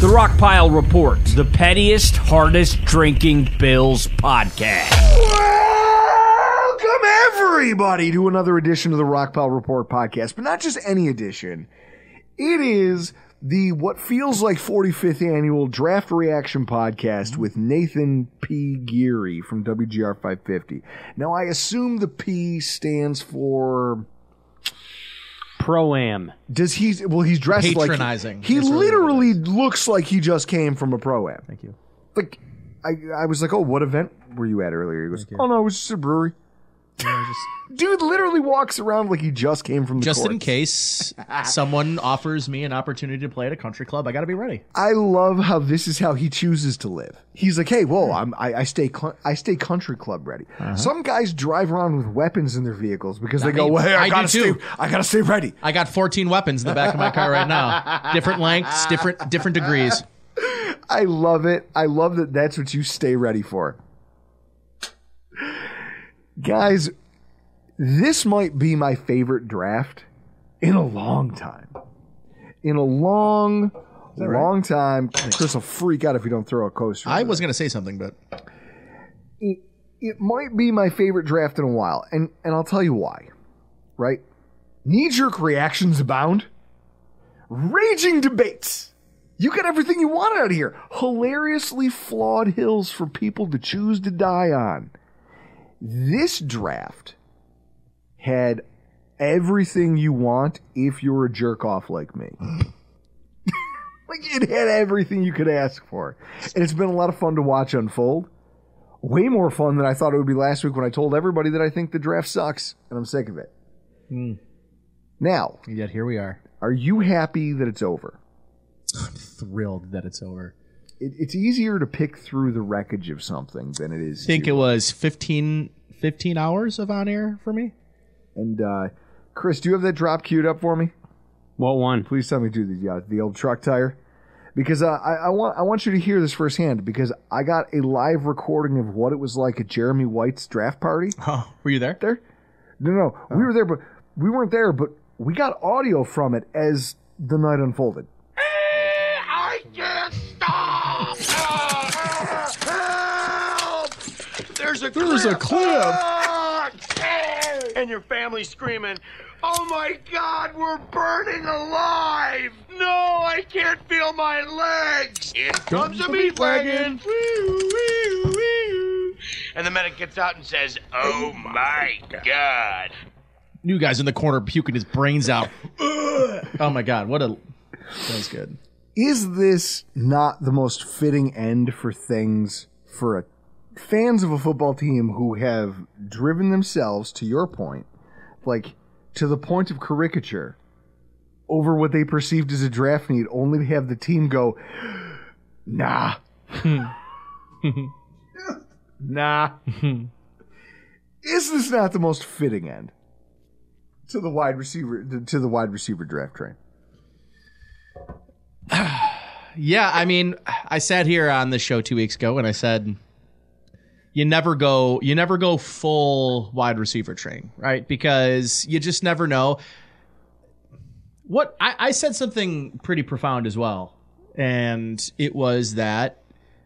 The Rockpile Report, the pettiest, hardest drinking Bills podcast. Welcome everybody to another edition of the Rockpile Report podcast, but not just any edition. It is the what feels like 45th annual draft reaction podcast with Nathan P. Geary from WGR 550. Now, I assume the P stands for. Pro Am. Does he? Well, he's dressed Patronizing like he, he is really literally looks like he just came from a pro am. Thank you. Like, I, I was like, oh, what event were you at earlier? He goes, oh no, it was just a brewery. Dude literally walks around like he just came from the Just in case someone offers me an opportunity to play at a country club, I got to be ready. I love how this is how he chooses to live. He's like, hey, whoa, I'm, I, I stay cl- I stay country club ready. Uh-huh. Some guys drive around with weapons in their vehicles because they go, me. well, hey, I, I do gotta stay, too. I gotta stay ready. I got 14 weapons in the back of my car right now, different lengths, different different degrees. I love it. I love that. That's what you stay ready for, guys. This might be my favorite draft in a long time. In a long, long time. Chris will freak out if you don't throw a coaster. I was gonna say something, but it, it might be my favorite draft in a while, and and I'll tell you why. Right? Knee jerk reactions abound. Raging debates. You got everything you want out of here. Hilariously flawed hills for people to choose to die on. This draft had everything you want if you're a jerk off like me. like it had everything you could ask for. And it's been a lot of fun to watch unfold way more fun than I thought it would be last week when I told everybody that I think the draft sucks and I'm sick of it. Hmm. Now, yet here we are, are you happy that it's over? I'm thrilled that it's over. It, it's easier to pick through the wreckage of something than it is. I think to- it was 15, 15 hours of on air for me. And uh, Chris, do you have that drop queued up for me? What one? Please tell me, do the yeah, the old truck tire, because uh, I, I want I want you to hear this firsthand because I got a live recording of what it was like at Jeremy White's draft party. Oh, were you there? there? No, no, we were there, but we weren't there. But we got audio from it as the night unfolded. There's a There's a clip. And your family screaming, Oh my god, we're burning alive! No, I can't feel my legs! In comes a meat wagon! And the medic gets out and says, Oh, oh my god! New guy's in the corner puking his brains out. oh my god, what a that was good. Is this not the most fitting end for things for a, fans of a football team who have driven themselves, to your point, like to the point of caricature over what they perceived as a draft need, only to have the team go, nah. nah. Is this not the most fitting end to the wide receiver to the wide receiver draft train? Yeah, I mean, I sat here on the show two weeks ago and I said, you never go, you never go full wide receiver train, right? Because you just never know. What I, I said something pretty profound as well, and it was that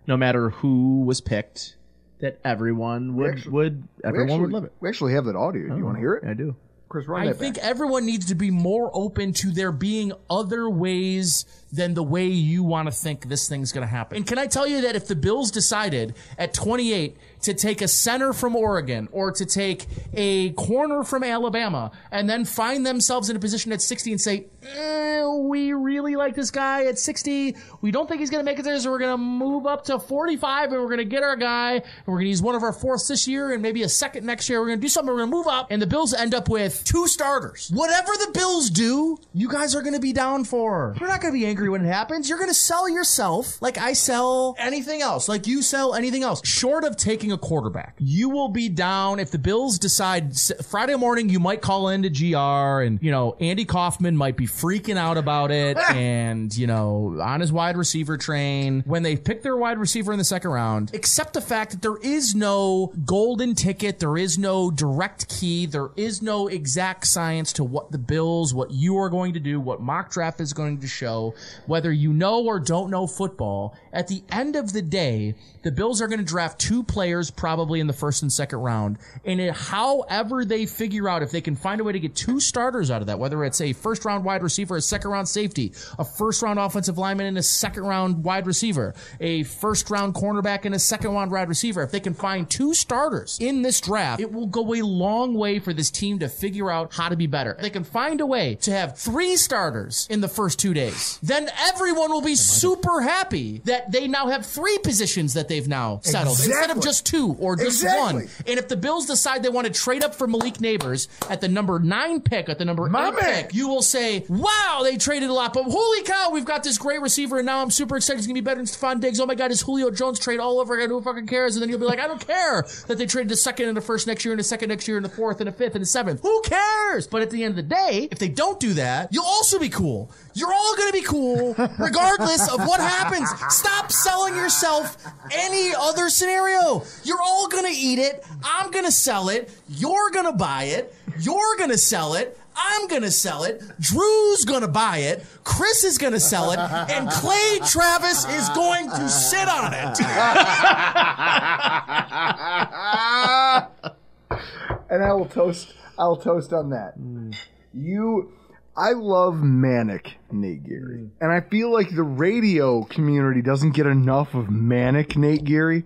no matter who was picked, that everyone would actually- would everyone actually, would love it. We actually have that audio. Do you oh, want to hear it? I do. Chris, run I that think back. everyone needs to be more open to there being other ways than the way you want to think this thing's going to happen. And can I tell you that if the Bills decided at 28 to take a center from Oregon or to take a corner from Alabama and then find themselves in a position at 60 and say, eh, we really like this guy at 60. We don't think he's going to make it there, so we're going to move up to 45 and we're going to get our guy and we're going to use one of our fourths this year and maybe a second next year. We're going to do something. We're going to move up and the Bills end up with two starters. Whatever the Bills do, you guys are going to be down for. We're not going to be angry when it happens. You're going to sell yourself like I sell anything else, like you sell anything else. Short of taking a quarterback, you will be down if the Bills decide Friday morning you might call into GR and, you know, Andy Kaufman might be freaking out about it and, you know, on his wide receiver train. When they pick their wide receiver in the second round, except the fact that there is no golden ticket, there is no direct key, there is no exact science to what the Bills, what you are going to do, what mock draft is going to show, whether you know or don't know football. At the end of the day, the Bills are going to draft two players probably in the first and second round. And it, however they figure out if they can find a way to get two starters out of that, whether it's a first round wide receiver, a second round safety, a first round offensive lineman, and a second round wide receiver, a first round cornerback, and a second round wide receiver, if they can find two starters in this draft, it will go a long way for this team to figure out how to be better. If they can find a way to have three starters in the first two days, then everyone will be super happy that they now have three positions that they've now settled instead of Exactly. just two or just Exactly. one. And if the Bills decide they want to trade up for Malik Nabers at the number nine pick, at the number My eight man. pick, you will say, wow, they traded a lot, but holy cow, we've got this great receiver, and now I'm super excited. He's going to be better than Stefon Diggs. Oh my God, is Julio Jones trade all over again? Who fucking cares? And then you'll be like, I don't care that they traded a second and a first next year, and a second next year, and a fourth, and a fifth, and a seventh. Who cares? But at the end of the day, if they don't do that, you'll also be cool. You're all going to be cool, regardless of what happens. Stop selling yourself any other scenario. You're all going to eat it. I'm going to sell it. You're going to buy it. You're going to sell it. I'm going to sell it. Drew's going to buy it. Chris is going to sell it. And Clay Travis is going to sit on it. and I will toast. I'll toast on that. Mm. You, I love manic Nate Geary, mm. and I feel like the radio community doesn't get enough of manic Nate Geary.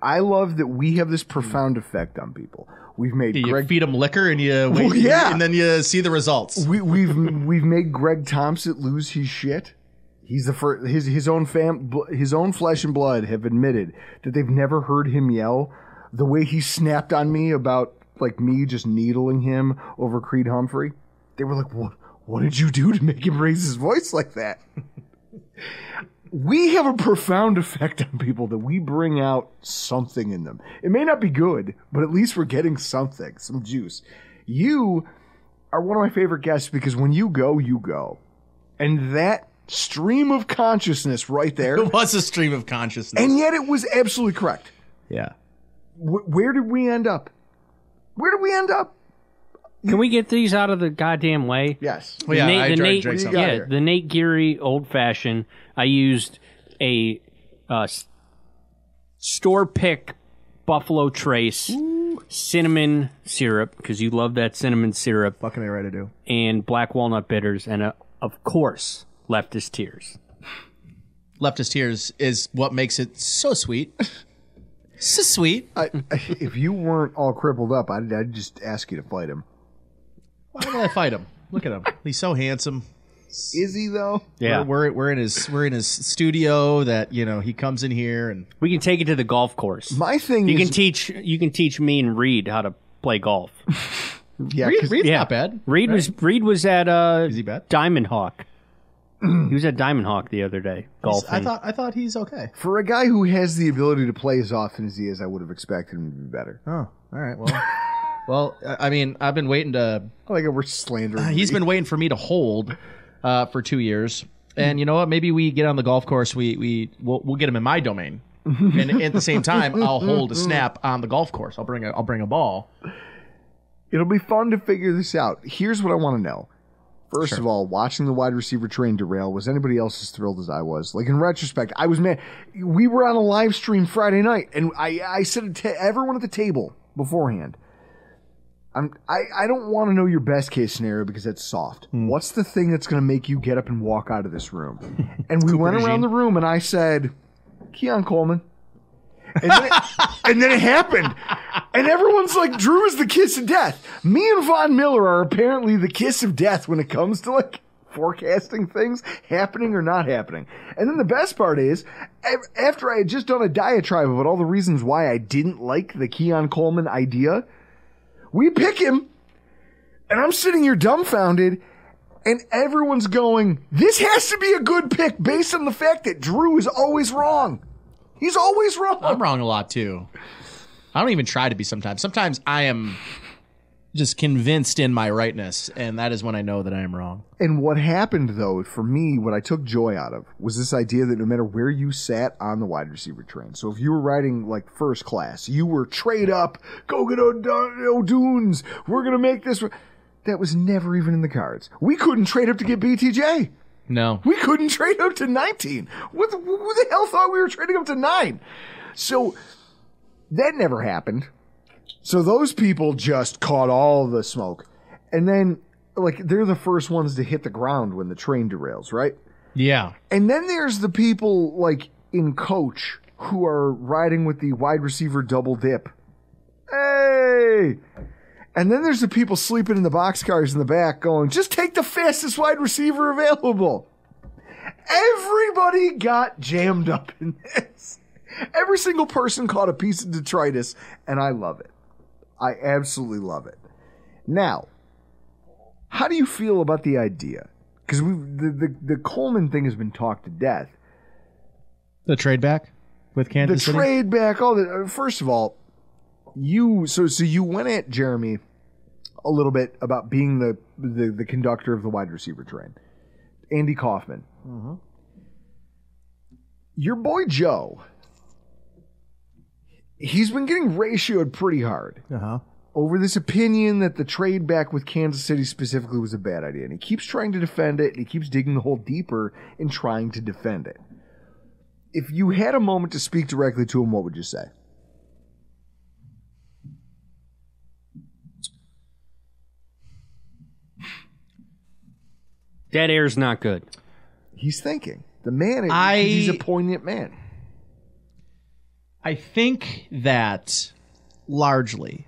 I love that we have this profound effect on people. We've made You Greg. feed them liquor and you wait, Well, yeah. and then you see the results. We, we've we've made Greg Thompson lose his shit. He's the first. His his own fam, his own flesh and blood have admitted that they've never heard him yell the way he snapped on me about like me just needling him over Creed Humphrey. They were like, "What? What did you do to make him raise his voice like that?" we have a profound effect on people that we bring out something in them. It may not be good, but at least we're getting something, some juice. You are one of my favorite guests because when you go, you go. And that stream of consciousness right there, It was a stream of consciousness. and yet it was absolutely correct. yeah. Wh- where did we end up? Where did we end up? Can we get these out of the goddamn way? Yes. Well, yeah, the Nate, I the drank- Nate, drank some. yeah, here? the Nate Geary old fashioned. I used a uh, s- store pick Buffalo Trace cinnamon syrup because you love that cinnamon syrup What can I write to do? and black walnut bitters and uh, of course leftist tears. Leftist tears is what makes it so sweet. so sweet. I, if you weren't all crippled up, I'd, I'd just ask you to fight him. Why would I fight him? Look at him. He's so handsome. Is he though? Yeah, We're, we're we're in his we're in his studio that you know he comes in here and we can take it to the golf course. My thing You is, can teach you can teach me and Reed how to play golf. yeah, Reed, 'cause- Reed's yeah. not bad. Reed was Reed was at uh Is he bad? Diamond Hawk. he was at Diamond Hawk the other day golfing. I thought I thought he's okay. for a guy who has the ability to play as often as he is, I would have expected him to be better. Oh, all right. Well, well, I I mean, I've been waiting to. I like we're slandering. He's Reed. been waiting for me to hold uh, for two years, and you know what? Maybe we get on the golf course. We we we'll, we'll get him in my domain, and at the same time, I'll hold a snap on the golf course. I'll bring a I'll bring a ball. It'll be fun to figure this out. Here's what I want to know. First of all, watching the wide receiver train derail, was anybody else as thrilled as I was? Like in retrospect, I was mad. We were on a live stream Friday night, and I, I said to everyone at the table beforehand, I'm, I, I don't want to know your best case scenario because that's soft. Hmm. What's the thing that's going to make you get up and walk out of this room? And we went around the room, and I said, Keon Coleman. And then, it, and then it happened. And everyone's like, Drew is the kiss of death. Me and Von Miller are apparently the kiss of death when it comes to like forecasting things happening or not happening. And then the best part is, after I had just done a diatribe about all the reasons why I didn't like the Keon Coleman idea, we pick him, and I'm sitting here dumbfounded. And everyone's going, this has to be a good pick based on the fact that Drew is always wrong. He's always wrong. I'm wrong a lot too. I don't even try to be sometimes. Sometimes I am just convinced in my rightness, and that is when I know that I am wrong. And what happened though, for me, what I took joy out of was this idea that no matter where you sat on the wide receiver train, so if you were riding like first class, you were trade up, go get O'D- Odunze, oh, we're gonna make this. That was never even in the cards. We couldn't trade up to get BTJ. No, We couldn't trade up to 19. What the, who the hell thought we were trading up to 9? So that never happened. So those people just caught all the smoke. And then, like, they're the first ones to hit the ground when the train derails, right? yeah, And then there's the people, like, in coach who are riding with the wide receiver double dip. Hey! And then there's the people sleeping in the boxcars in the back going, just take the fastest wide receiver available. Everybody got jammed up in this. Every single person caught a piece of detritus, and I love it. I absolutely love it. Now, how do you feel about the idea? Because we the, the the Coleman thing has been talked to death. the trade back with The Kansas City. trade back, all the uh, first of all, you so so you went at Jeremy a little bit about being the the, the conductor of the wide receiver train, Andy Kaufman. Your boy Joe, he's been getting ratioed pretty hard. Uh-huh. over this opinion that the trade back with Kansas City specifically was a bad idea. And he keeps trying to defend it, and he keeps digging the hole deeper in trying to defend it. If you had a moment to speak directly to him, what would you say? Dead air's not good. He's thinking. The man, I- he's a poignant man. I think that largely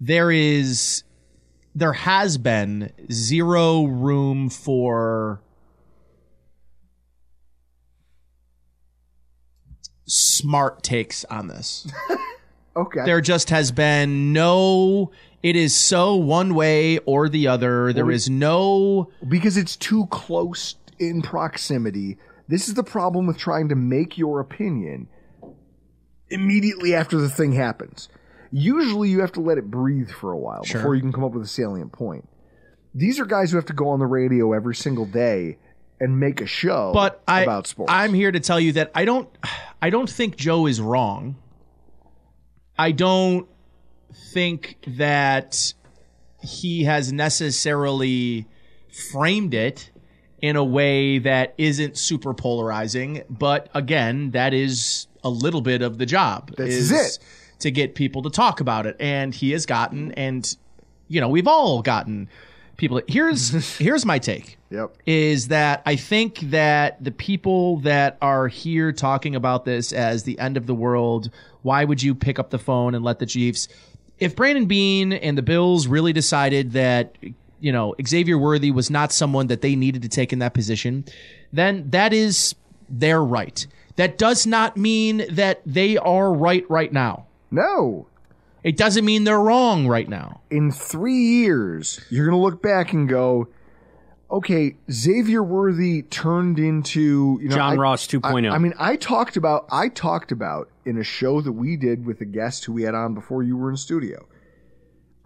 there is there has been zero room for smart takes on this. Okay. there just has been no it is so one way or the other. There is no because it's too close in proximity. This is the problem with trying to make your opinion immediately after the thing happens. Usually you have to let it breathe for a while before you can come up with a salient point. These are guys who have to go on the radio every single day and make a show but I, about sports. I'm here to tell you that I don't I don't think Joe is wrong. I don't think that he has necessarily framed it in a way that isn't super polarizing, but again, that is a little bit of the job. This is it. To get people to talk about it. And he has gotten and you know, we've all gotten people here's here's my take Yep. is that I think that the people that are here talking about this as the end of the world, why would you pick up the phone and let the Chiefs? If Brandon Beane and the Bills really decided that, you know, Xavier Worthy was not someone that they needed to take in that position, then that is their right. That does not mean that they are right right now. No. It doesn't mean they're wrong right now. In three years, you're going to look back and go, okay, Xavier Worthy turned into you know, John I- Ross oh. 2.0. I, I mean, I talked about I talked about in a show that we did with a guest who we had on before you were in studio.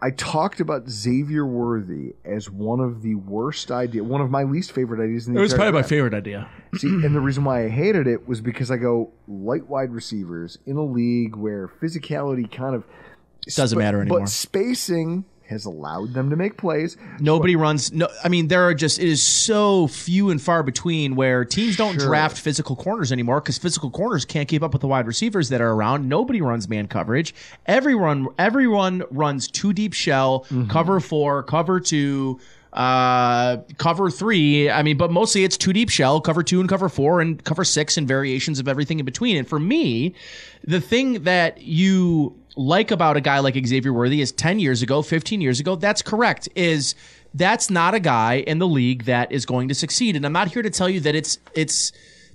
I talked about Xavier Worthy as one of the worst idea, one of my least favorite ideas in the It was entire probably my draft. favorite idea. See, and the reason why I hated it was because I go light wide receivers in a league where physicality kind of Doesn't matter anymore. But spacing has allowed them to make plays. Nobody runs. No, I mean there are just it is so few and far between where teams don't Sure. draft physical corners anymore because physical corners can't keep up with the wide receivers that are around. Nobody runs man coverage. Everyone everyone runs two deep shell, cover four, cover two. Uh, cover three. I mean, but mostly it's two deep shell, cover two and cover four, and cover six, and variations of everything in between. And for me, the thing that you like about a guy like Xavier Worthy is 10 years ago, 15 years ago, that's correct, is that's not a guy in the league that is going to succeed. And I'm not here to tell you that it's it's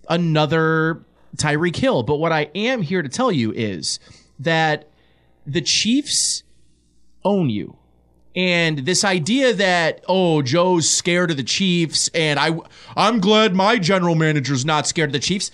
another Tyreek Hill, but what I am here to tell you is that the Chiefs own you. And this idea that oh Joe's scared of the Chiefs and I I'm glad my general manager's not scared of the Chiefs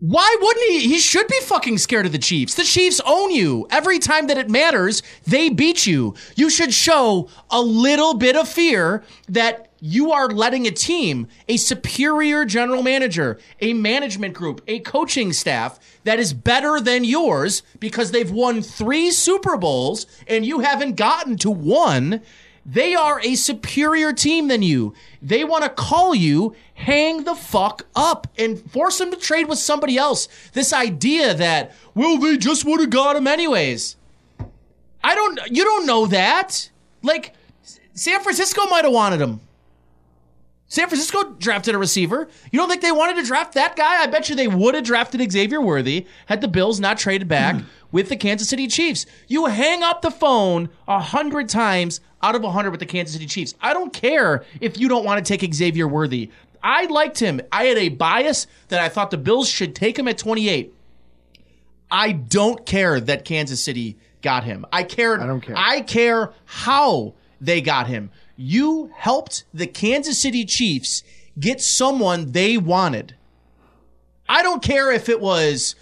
Why wouldn't he? He should be fucking scared of the Chiefs. The Chiefs own you. Every time that it matters, they beat you. You should show a little bit of fear that you are letting a team, a superior general manager, a management group, a coaching staff that is better than yours because they've won three Super Bowls and you haven't gotten to one. They are a superior team than you. They want to call you, hang the fuck up, and force them to trade with somebody else. This idea that, well, they just would have got him anyways. I don't, you don't know that. Like, San Francisco might have wanted him. San Francisco drafted a receiver. You don't think they wanted to draft that guy? I bet you they would have drafted Xavier Worthy had the Bills not traded back hmm. with the Kansas City Chiefs. You hang up the phone a hundred times out of hundred with the Kansas City Chiefs. I don't care if you don't want to take Xavier Worthy. I liked him. I had a bias that I thought the Bills should take him at 28. I don't care that Kansas City got him. I cared. I don't care. I care how they got him. You helped the Kansas City Chiefs get someone they wanted. I don't care if it was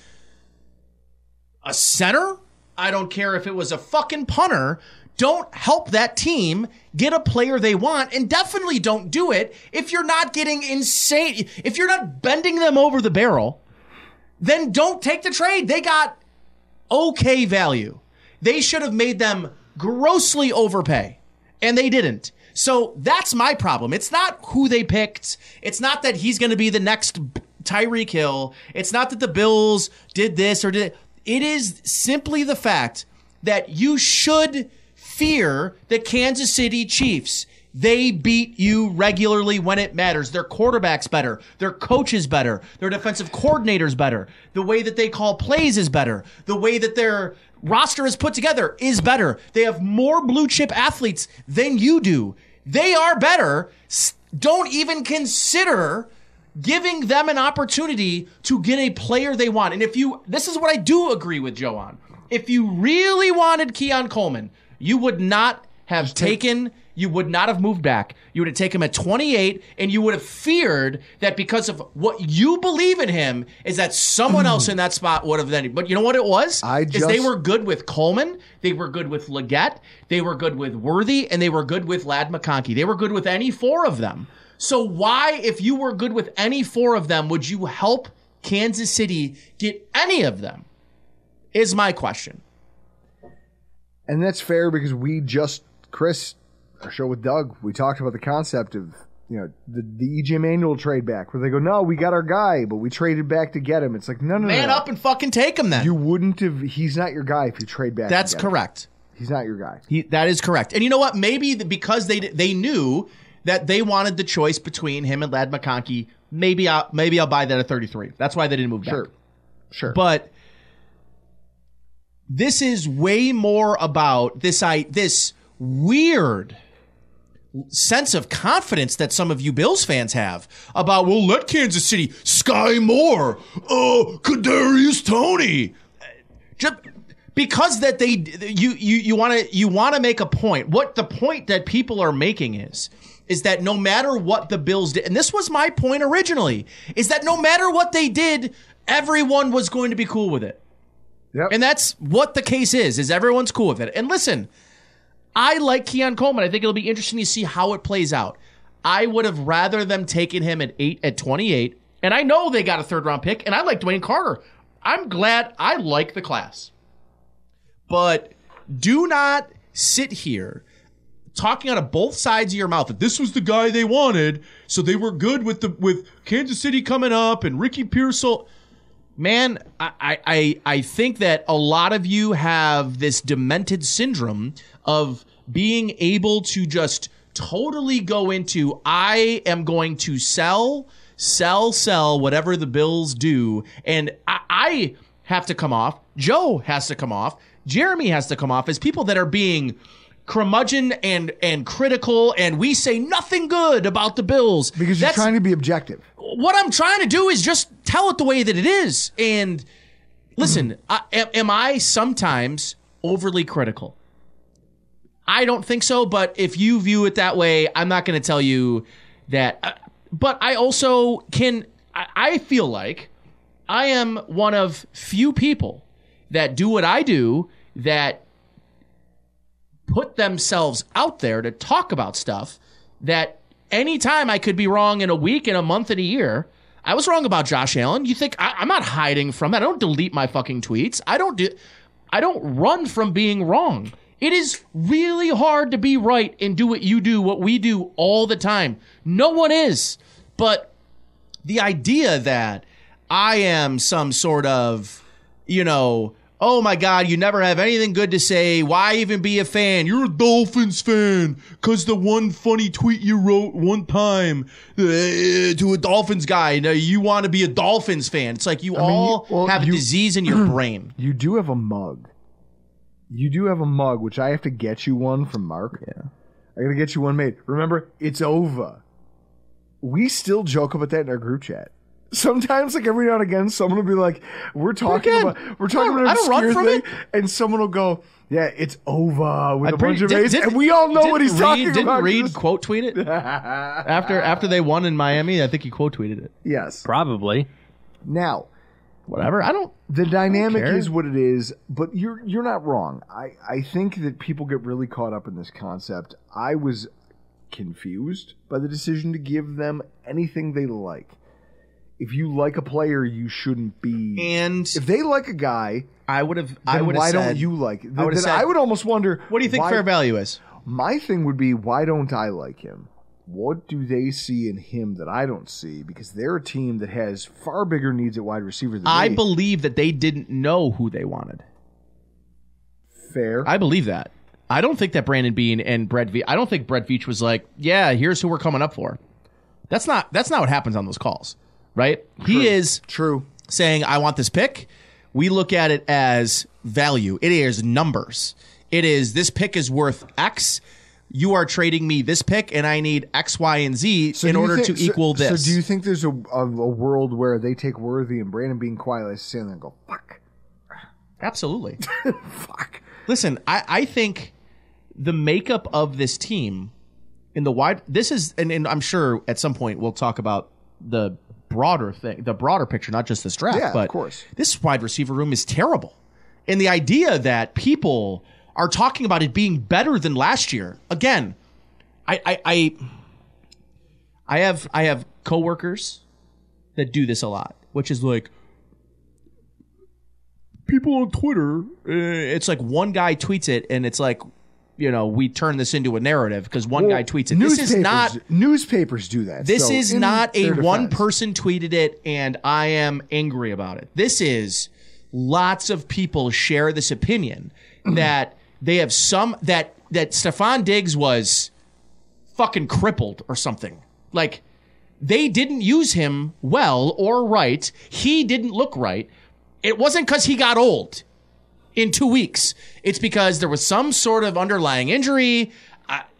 a center. I don't care if it was a fucking punter. Don't help that team get a player they want and definitely don't do it if you're not getting insane. If you're not bending them over the barrel, then don't take the trade. They got okay value. They should have made them grossly overpay, and they didn't. So that's my problem. It's not who they picked. It's not that he's going to be the next Tyreek Hill. It's not that the Bills did this or did. It is simply the fact that you should fear the Kansas City Chiefs. They beat you regularly when it matters. Their quarterback's better. Their coach is better. Their defensive coordinator's better. The way that they call plays is better. The way that their roster is put together is better. They have more blue chip athletes than you do. They are better. Don't even consider giving them an opportunity to get a player they want. And if you, this is what I do agree with Joe on. If you really wanted Keon Coleman, you would not have taken, you would not have moved back. You would have taken him at 28, and you would have feared that because of what you believe in him, is that someone else in that spot would have then. But you know what it was? I is they just- were good with Coleman, they were good with Legette, they were good with Worthy, and they were good with Ladd McConkey. They were good with any four of them. So why, if you were good with any four of them, would you help Kansas City get any of them? Is my question. And that's fair because we just, Chris, our show with Doug, we talked about the concept of, you know, the, the EJ Manuel trade back where they go, no, we got our guy, but we traded back to get him. It's like, no, no, Man no. up and fucking take him then. You wouldn't have, he's not your guy if you trade back. to That's get him. correct. He's not your guy. He, that is correct. And you know what? Maybe the, because they they knew that they wanted the choice between him and Ladd McConkey. Maybe I maybe I'll buy that at 33. That's why they didn't move back. Sure. Sure. But this is way more about this I this weird sense of confidence that some of you Bills fans have about well let Kansas City Skyy Moore, oh uh, Kadarius Toney, just because that they you you you want to you want to make a point. What the point that people are making is is that no matter what the Bills did, and this was my point originally, is that no matter what they did, everyone was going to be cool with it. Yep. And that's what the case is, is everyone's cool with it. And listen, I like Keon Coleman. I think it'll be interesting to see how it plays out. I would have rather them taken him at eight at 28. And I know they got a third round pick, and I like DeWayne Carter. I'm glad I like the class. But do not sit here talking out of both sides of your mouth that this was the guy they wanted, so they were good with the with Kansas City coming up and Ricky Pearsall. Man, I, I- I think that a lot of you have this demented syndrome of being able to just totally go into I am going to sell, sell, sell whatever the Bills do, and I, I have to come off. Joe has to come off. Jeremy has to come off as people that are being curmudgeon and and critical, and we say nothing good about the Bills because you're That's- trying to be objective. what I'm trying to do is just tell it the way that it is. And listen, I, am, am I sometimes overly critical? I don't think so, but if you view it that way, I'm not going to tell you that. uh, But I also can, I, I feel like I am one of few people that do what I do that put themselves out there to talk about stuff that anytime I could be wrong in a week, in a month, in a year. I was wrong about Josh Allen. You think I, I'm not hiding from that? I don't delete my fucking tweets. I don't do. I don't run from being wrong. It is really hard to be right and do what you do, what we do all the time. No one is. But the idea that I am some sort of, you know, oh my God, you never have anything good to say. Why even be a fan? You're a Dolphins fan because the one funny tweet you wrote one time uh, to a Dolphins guy. Now you want to be a Dolphins fan. It's like you mean, all well, have you- a disease in your brain. You do have a mug. You do have a mug, which I have to get you one from Mark. Yeah. I gotta get you one made. Remember, it's over. We still joke about that in our group chat. Sometimes, like every now and again, someone will be like, "We're talking Again, about we're talking I don't- about I an don't run obscure from thing," it. and someone will go, "Yeah, it's over" with a pretty- bunch of did- A's, did- and we all know what he's Reed- talking didn't about. Reed quote tweet it after after they won in Miami? I think he quote tweeted it. yes. Probably. Now, Whatever. I don't. the dynamic care. is what it is, but you're you're not wrong. I I think that people get really caught up in this concept. I was confused by the decision to give them anything they like. If you like a player, you shouldn't be. And if they like a guy, I would have. I would why said. don't you like? Then, I said- I would almost wonder. What do you think why- fair value is? My thing would be, why don't I like him? What do they see in him that I don't see? Because they're a team that has far bigger needs at wide receiver than I me. believe that they didn't know who they wanted. Fair. I believe that. I don't think that Brandon Beane and Brett Veach. I don't think Brett Veach was like, "Yeah, here's who we're coming up for." That's not. That's not what happens on those calls, right? He is True. saying, "I want this pick." We look at it as value. It is numbers. It is this pick is worth X. You are trading me this pick, and I need X, Y, and Z So in order think- to equal so, this. So do you think there's a, a, a world where they take Worthy and Brandon being quiet, like stand there and go, fuck, Absolutely. fuck. Listen, I, I think the makeup of this team in the wide this is and, and I'm sure at some point we'll talk about the broader thing, the broader picture, not just this draft. Yeah, of but course. this wide receiver room is terrible. And the idea that people are talking about it being better than last year, again, I I I, I have I have coworkers that do this a lot, which is like people on Twitter. Uh, it's like one guy tweets it, and it's like, you know, we turn this into a narrative because one guy tweets it. This is Newspapers- not. newspapers do that. This So is not a their one person tweeted it, and I am angry about it. This is lots of people share this opinion that they have some that that Stefon Diggs was fucking crippled or something. Like they didn't use him well or right. He didn't look right. It wasn't because he got old in two weeks. It's because there was some sort of underlying injury.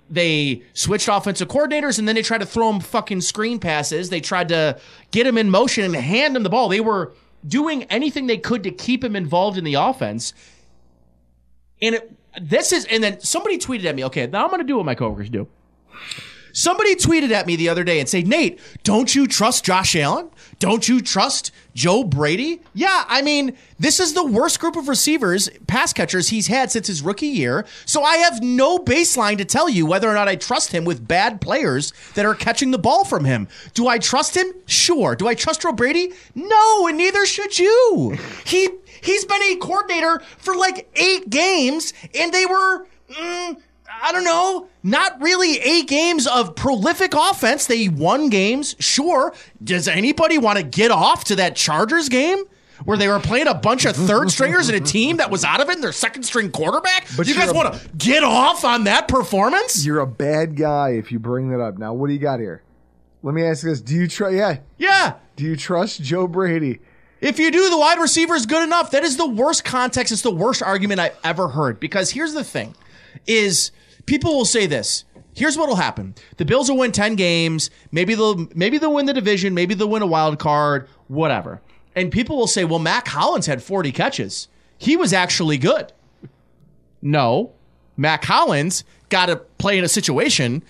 They switched offensive coordinators and then they tried to throw him fucking screen passes. They tried to get him in motion and hand him the ball. They were doing anything they could to keep him involved in the offense. And it, this is, and then somebody tweeted at me, okay, now I'm going to do what my coworkers do. Somebody tweeted at me the other day and said, Nate, don't you trust Josh Allen? Don't you trust Joe Brady? Yeah, I mean, this is the worst group of receivers, pass catchers he's had since his rookie year. So I have no baseline to tell you whether or not I trust him with bad players that are catching the ball from him. Do I trust him? Sure. Do I trust Joe Brady? No, and neither should you. He he's been a coordinator for like eight games, and they were. mm, I don't know, not really eight games of prolific offense. They won games, sure. Does anybody want to get off to that Chargers game? Where they were playing a bunch of third stringers and a team that was out of it and their second string quarterback? But you guys want to get off on that performance? You're a bad guy if you bring that up. Now, what do you got here? Let me ask this: Do you trust? Yeah, Yeah. do you trust Joe Brady? If you do, the wide receiver is good enough. That is the worst context. It's the worst argument I've ever heard. Because here's the thing: is people will say this. Here's what will happen: the Bills will win ten games. Maybe they'll maybe they'll win the division. Maybe they'll win a wild card. Whatever. And people will say, "Well, Mack Hollins had 40 catches. He was actually good." No, Mack Hollins got to play in a situation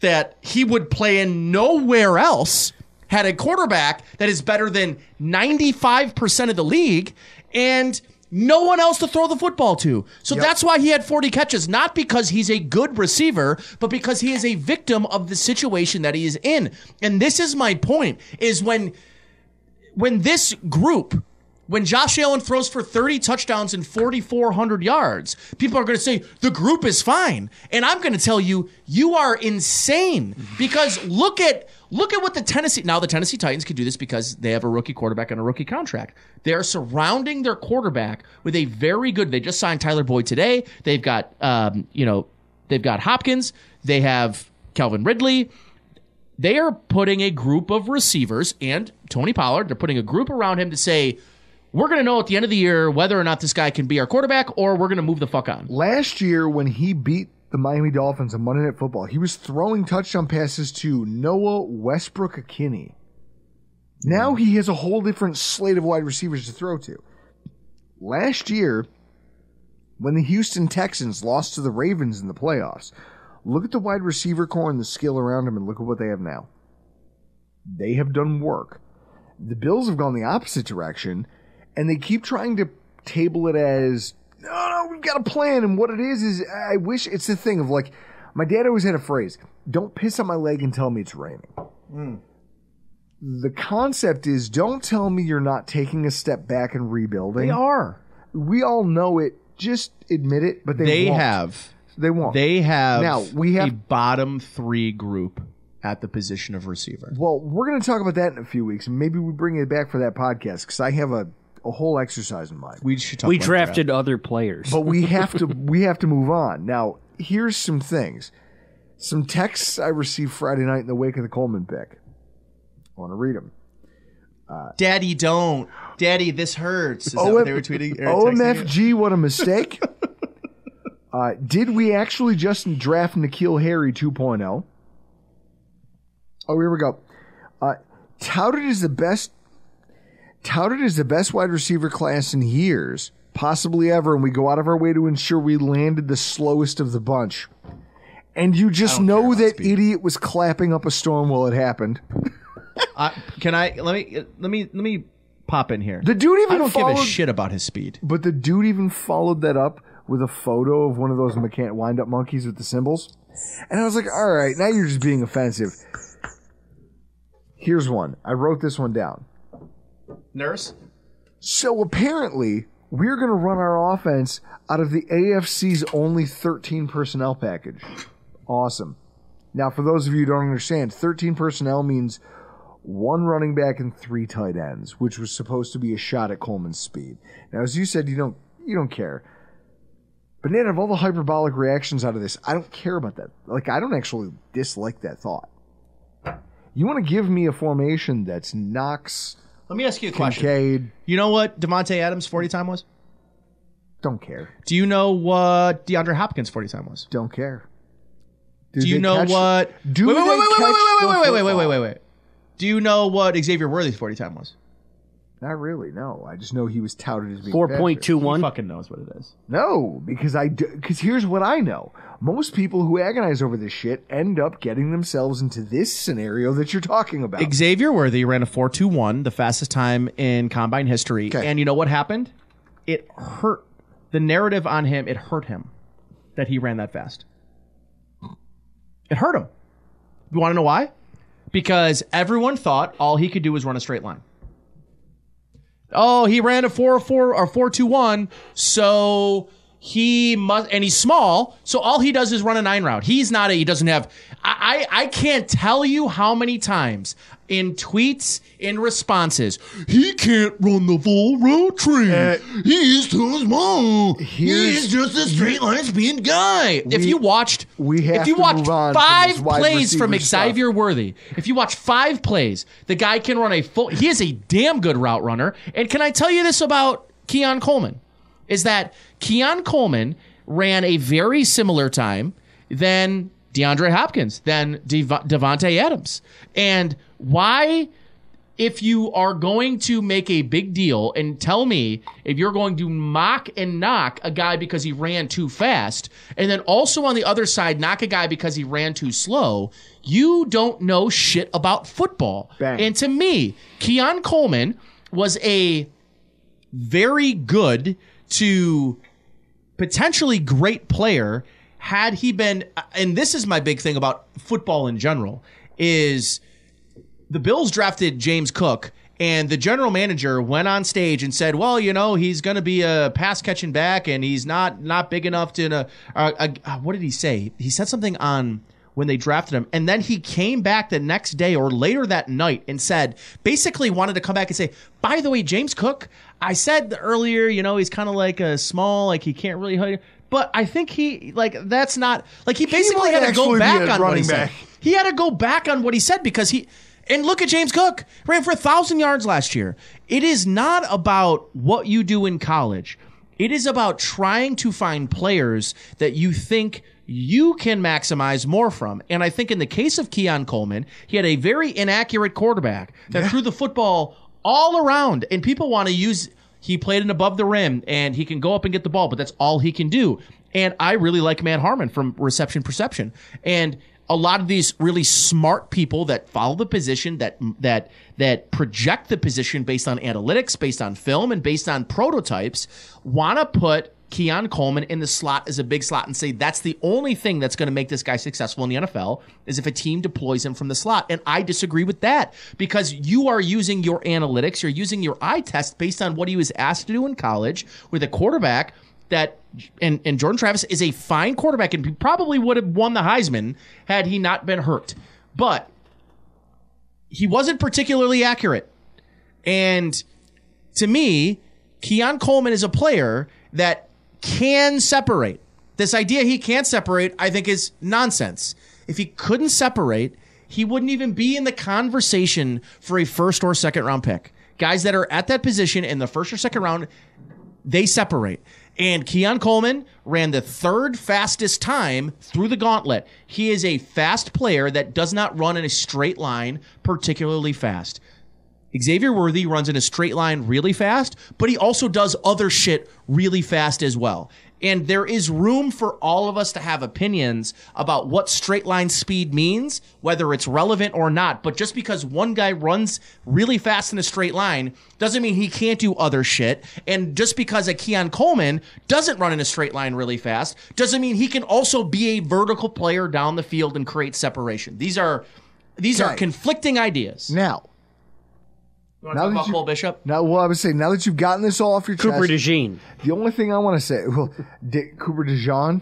that he would play in nowhere else had a quarterback that is better than 95% of the league and no one else to throw the football to. So that's why he had 40 catches, not because he's a good receiver, but because he is a victim of the situation that he is in. And this is my point is when when this group when Josh Allen throws for 30 touchdowns and 4,400 yards, people are going to say the group is fine. And I'm going to tell you, you are insane because look at look at what the Tennessee now the Tennessee Titans can do this because they have a rookie quarterback and a rookie contract. They are surrounding their quarterback with a very good. They just signed Tyler Boyd today. They've got um, you know they've got Hopkins. They have Calvin Ridley they are putting a group of receivers and Tony Pollard, they're putting a group around him to say, we're going to know at the end of the year whether or not this guy can be our quarterback or we're going to move the fuck on. Last year, when he beat the Miami Dolphins on Monday Night Football, he was throwing touchdown passes to Noah Westbrook-Ikhine. Now he has a whole different slate of wide receivers to throw to. Last year, when the Houston Texans lost to the Ravens in the playoffs, look at the wide receiver corps and the skill around him and look at what they have now. They have done work. The Bills have gone the opposite direction, and they keep trying to table it as no, no, we've got a plan. And what it is is, I wish it's the thing of like, my dad always had a phrase: "Don't piss on my leg and tell me it's raining." Hmm. The concept is, don't tell me you're not taking a step back and rebuilding. They are. We all know it. Just admit it. But they They won't. have They won't. they have Now, we have- a bottom 3 group at the position of receiver. Well, we're going to talk about that in a few weeks, and maybe we bring it back for that podcast because I have a, a whole exercise in mind. We should talk we about drafted other players. but we have to we have to move on. Now, here's some things. Some texts I received Friday night in the wake of the Coleman pick. I want to read them. draft. Daddy don't. Daddy this hurts. Is that what they were tweeting or? OMFG, what a mistake. uh, did we actually just draft N'Keal Harry 2.0? Oh, here we go. Uh, touted as the best, touted as the best wide receiver class in years, possibly ever, and we go out of our way to ensure we landed the slowest of the bunch. And you just know that idiot was clapping up a storm while it happened. I- can I let me let me let me pop in here. The dude even I don't give a shit about his speed. But the dude even followed that up with a photo of one of those mechan- wind up monkeys with the cymbals. And I was like, all right, now you're just being offensive. Here's one. I wrote this one down. Nurse? So apparently, we're going to run our offense out of the AFC's only 13 personnel package. Awesome. Now, for those of you who don't understand, 13 personnel means one running back and three tight ends, which was supposed to be a shot at Coleman's speed. Now, as you said, you don't you don't care. But Nate, of all the hyperbolic reactions out of this, I don't care about that. Like, I don't actually dislike that thought. You want to give me a formation that's Knox, Let me ask you a question. Kincaid, You know what Davante Adams 40 time was? don't care. Do you know what DeAndre Hopkins 40 time was? Don't care. Do you they know catch- what Do wait, they wait, wait, wait, catch wait, wait, the wait, wait, wait, wait, football? wait, wait. Do you know what Xavier Worthy's 40 time was? Not really. No, I just know he was touted as being Four point two one. He fucking knows what it is. No, because I because here's what I know. Most people who agonize over this shit end up getting themselves into this scenario that you're talking about. Xavier Worthy ran a 4.21, the fastest time in combine history. Okay. And you know what happened? It hurt the narrative on him. It hurt him that he ran that fast. It hurt him. You want to know why? Because everyone thought all he could do was run a straight line. Oh, he ran a 4 4 or 4 2 1, so he must and he's small, so all he does is run a nine route. He's not a he doesn't have I I, can't tell you how many times in tweets, in responses, he can't run the full route tree. Uh, he's too small. He's just a straight line speed guy. if you watched we have if you watched five plays from receiver stuff. Xavier Worthy. If you watch five plays, the guy can run a full. He is a damn good route runner. And can I tell you this about Keon Coleman? Is that Keon Coleman ran a very similar time than DeAndre Hopkins, than Dev- Davante Adams. And why if you are going to make a big deal and tell me if you're going to mock and knock a guy because he ran too fast, and then also on the other side knock a guy because he ran too slow, you don't know shit about football. Bang. And to me, Keon Coleman was a very good to potentially great player had he been and this is my big thing about football in general is the Bills drafted James Cook and the general manager went on stage and said, "Well, you know, he's going to be a pass catching back and he's not not big enough to uh, uh, uh, what did he say? He said something on when they drafted him. And then he came back the next day or later that night and said, basically wanted to come back and say, by the way, James Cook, I said earlier, you know, he's kind of like a small, like he can't really hide. But I think he, like, that's not, like, he basically might had to go back on what he running said. back. He had to go back on what he said because he, and look at James Cook, ran for a thousand yards last year. It is not about what you do in college. It is about trying to find players that you think you can maximize more from. And I think in the case of Keon Coleman, he had a very inaccurate quarterback that threw the football all around. And people want to use, he played an above the rim and he can go up and get the ball, but that's all he can do. And I really like Matt Harmon from Reception Perception. And a lot of these really smart people that follow the position that that that project the position based on analytics, based on film, and based on prototypes, want to put Keon Coleman in the slot as a big slot and say that's the only thing that's going to make this guy successful in the NFL is if a team deploys him from the slot. And I disagree with that because you are using your analytics, you're using your eye test based on what he was asked to do in college with a quarterback that and, and Jordan Travis is a fine quarterback and he probably would have won the Heisman had he not been hurt. But he wasn't particularly accurate. And to me, Keon Coleman is a player that can separate. This idea he can't separate, I think, is nonsense. If he couldn't separate, he wouldn't even be in the conversation for a first or second round pick. Guys that are at that position in the first or second round, they separate. And Keon Coleman ran the third fastest time through the gauntlet. He is a fast player that does not run in a straight line particularly fast. Xavier Worthy runs in a straight line really fast, but he also does other shit really fast as well. And there is room for all of us to have opinions about what straight line speed means, whether it's relevant or not. But just because one guy runs really fast in a straight line doesn't mean he can't do other shit. And just because a Keon Coleman doesn't run in a straight line really fast doesn't mean he can also be a vertical player down the field and create separation. These are these are conflicting ideas. Now, Now to talk that about you- Cole Bishop? now, well, I would say now that you've gotten this all off your Cooper chest, DeJean. the only thing I want to say, well, Dick, Cooper DeJean,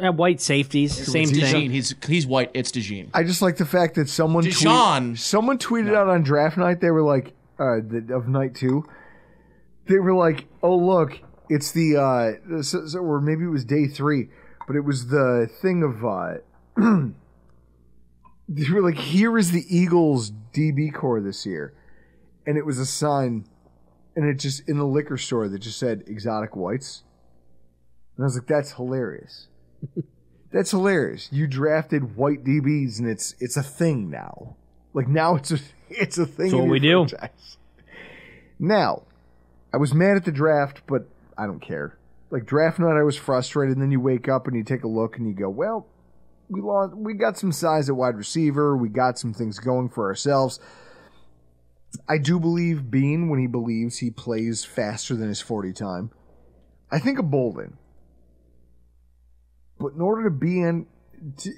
Uh, white safeties, same It's thing. DeJean. He's he's white. It's DeJean. I just like the fact that someone tweet- DeJean. someone tweeted out on draft night. They were like, uh, the, of night two. They were like, "Oh look, it's the uh, so, so, or maybe it was day three, but it was the thing of uh, they were like, here is the Eagles DB corps this year, and it was a sign, and it just in the liquor store that just said exotic whites, and I was like, that's hilarious. That's hilarious. You drafted white DBs, and it's it's a thing now. Like now, it's a it's a thing. That's what we do. Now, I was mad at the draft, but I don't care. Like draft night, I was frustrated. And then you wake up and you take a look and you go, "Well, we lost. We got some size at wide receiver. We got some things going for ourselves." I do believe Beane when he believes he plays faster than his forty time. I think of Boldin. But in order to be in,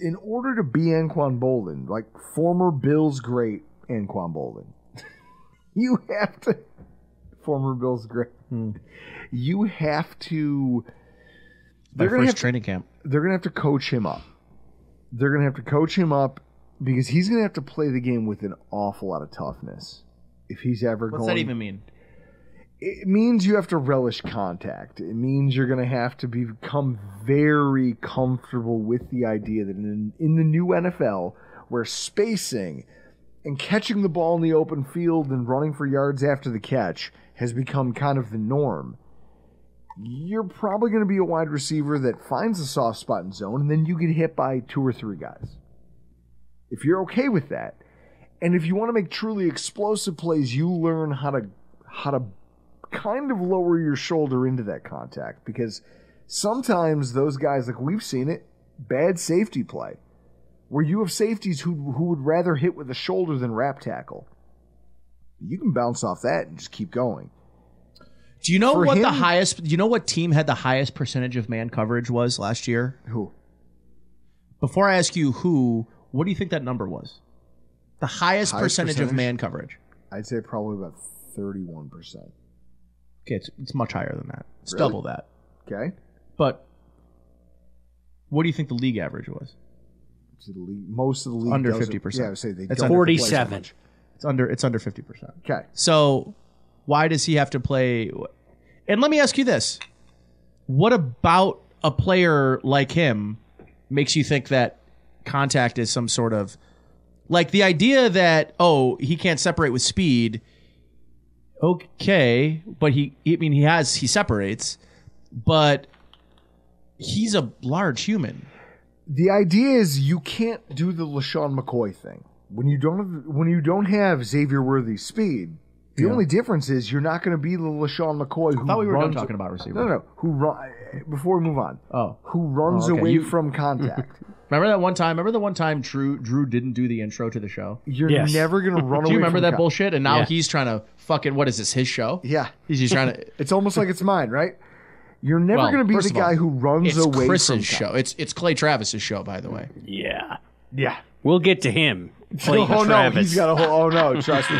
in order to be Anquan Boldin, like former Bills great Anquan Boldin, you have to former Bills great. Hmm. You have to. My They're gonna first have to, training camp. they're gonna have to coach him up. They're gonna have to coach him up because he's gonna have to play the game with an awful lot of toughness. If he's ever What's going, that even mean? it means you have to relish contact. It means you're going to have to become very comfortable with the idea that in, in the new NFL, where spacing and catching the ball in the open field and running for yards after the catch has become kind of the norm, you're probably going to be a wide receiver that finds a soft spot in zone and then you get hit by two or three guys. If you're okay with that, And if you want to make truly explosive plays, you learn how to how to kind of lower your shoulder into that contact because sometimes those guys like we've seen it bad safety play where you have safeties who who would rather hit with the shoulder than wrap tackle. You can bounce off that and just keep going. Do you know For what the highest? Do you know what team had the highest percentage of man coverage was last year? Who? Before I ask you who, what do you think that number was? The highest, Highest percentage, of man coverage. I'd say probably about 31%. Okay, it's, it's much higher than that. It's Really? double that. Okay? But what do you think the league average was? The league, most of the league Under 50%. Yeah, I would say they It's play so 47. much. It's under it's under fifty percent. Okay. So why does he have to play? And let me ask you this: What about a player like him makes you think that contact is some sort of like the idea that oh he can't separate with speed? Okay, but he I mean he has he separates, but he's a large human. The idea is you can't do the LeSean McCoy thing. When you don't have, when you don't have Xavier Worthy's speed, the only difference is you're not going to be the LeSean McCoy who I thought we were done runs, talking about receivers. No, no, who run before we move on. Oh. Who oh, runs Oh, okay. away You- from contact. Remember that one time? Remember the one time Drew Drew didn't do the intro to the show? You're Yes. never going to run away Do you remember from that con- bullshit? And now Yeah. he's trying to fucking what is this? His show? Yeah. He's just trying to. It's almost like it's mine, right? You're never Well, going to be first the of all, guy who runs It's away Chris's from show. It's it's Clay Travis's show, by the way. Yeah. Yeah. We'll get to him. Clayton oh no, he's got a whole. Oh no, trust me.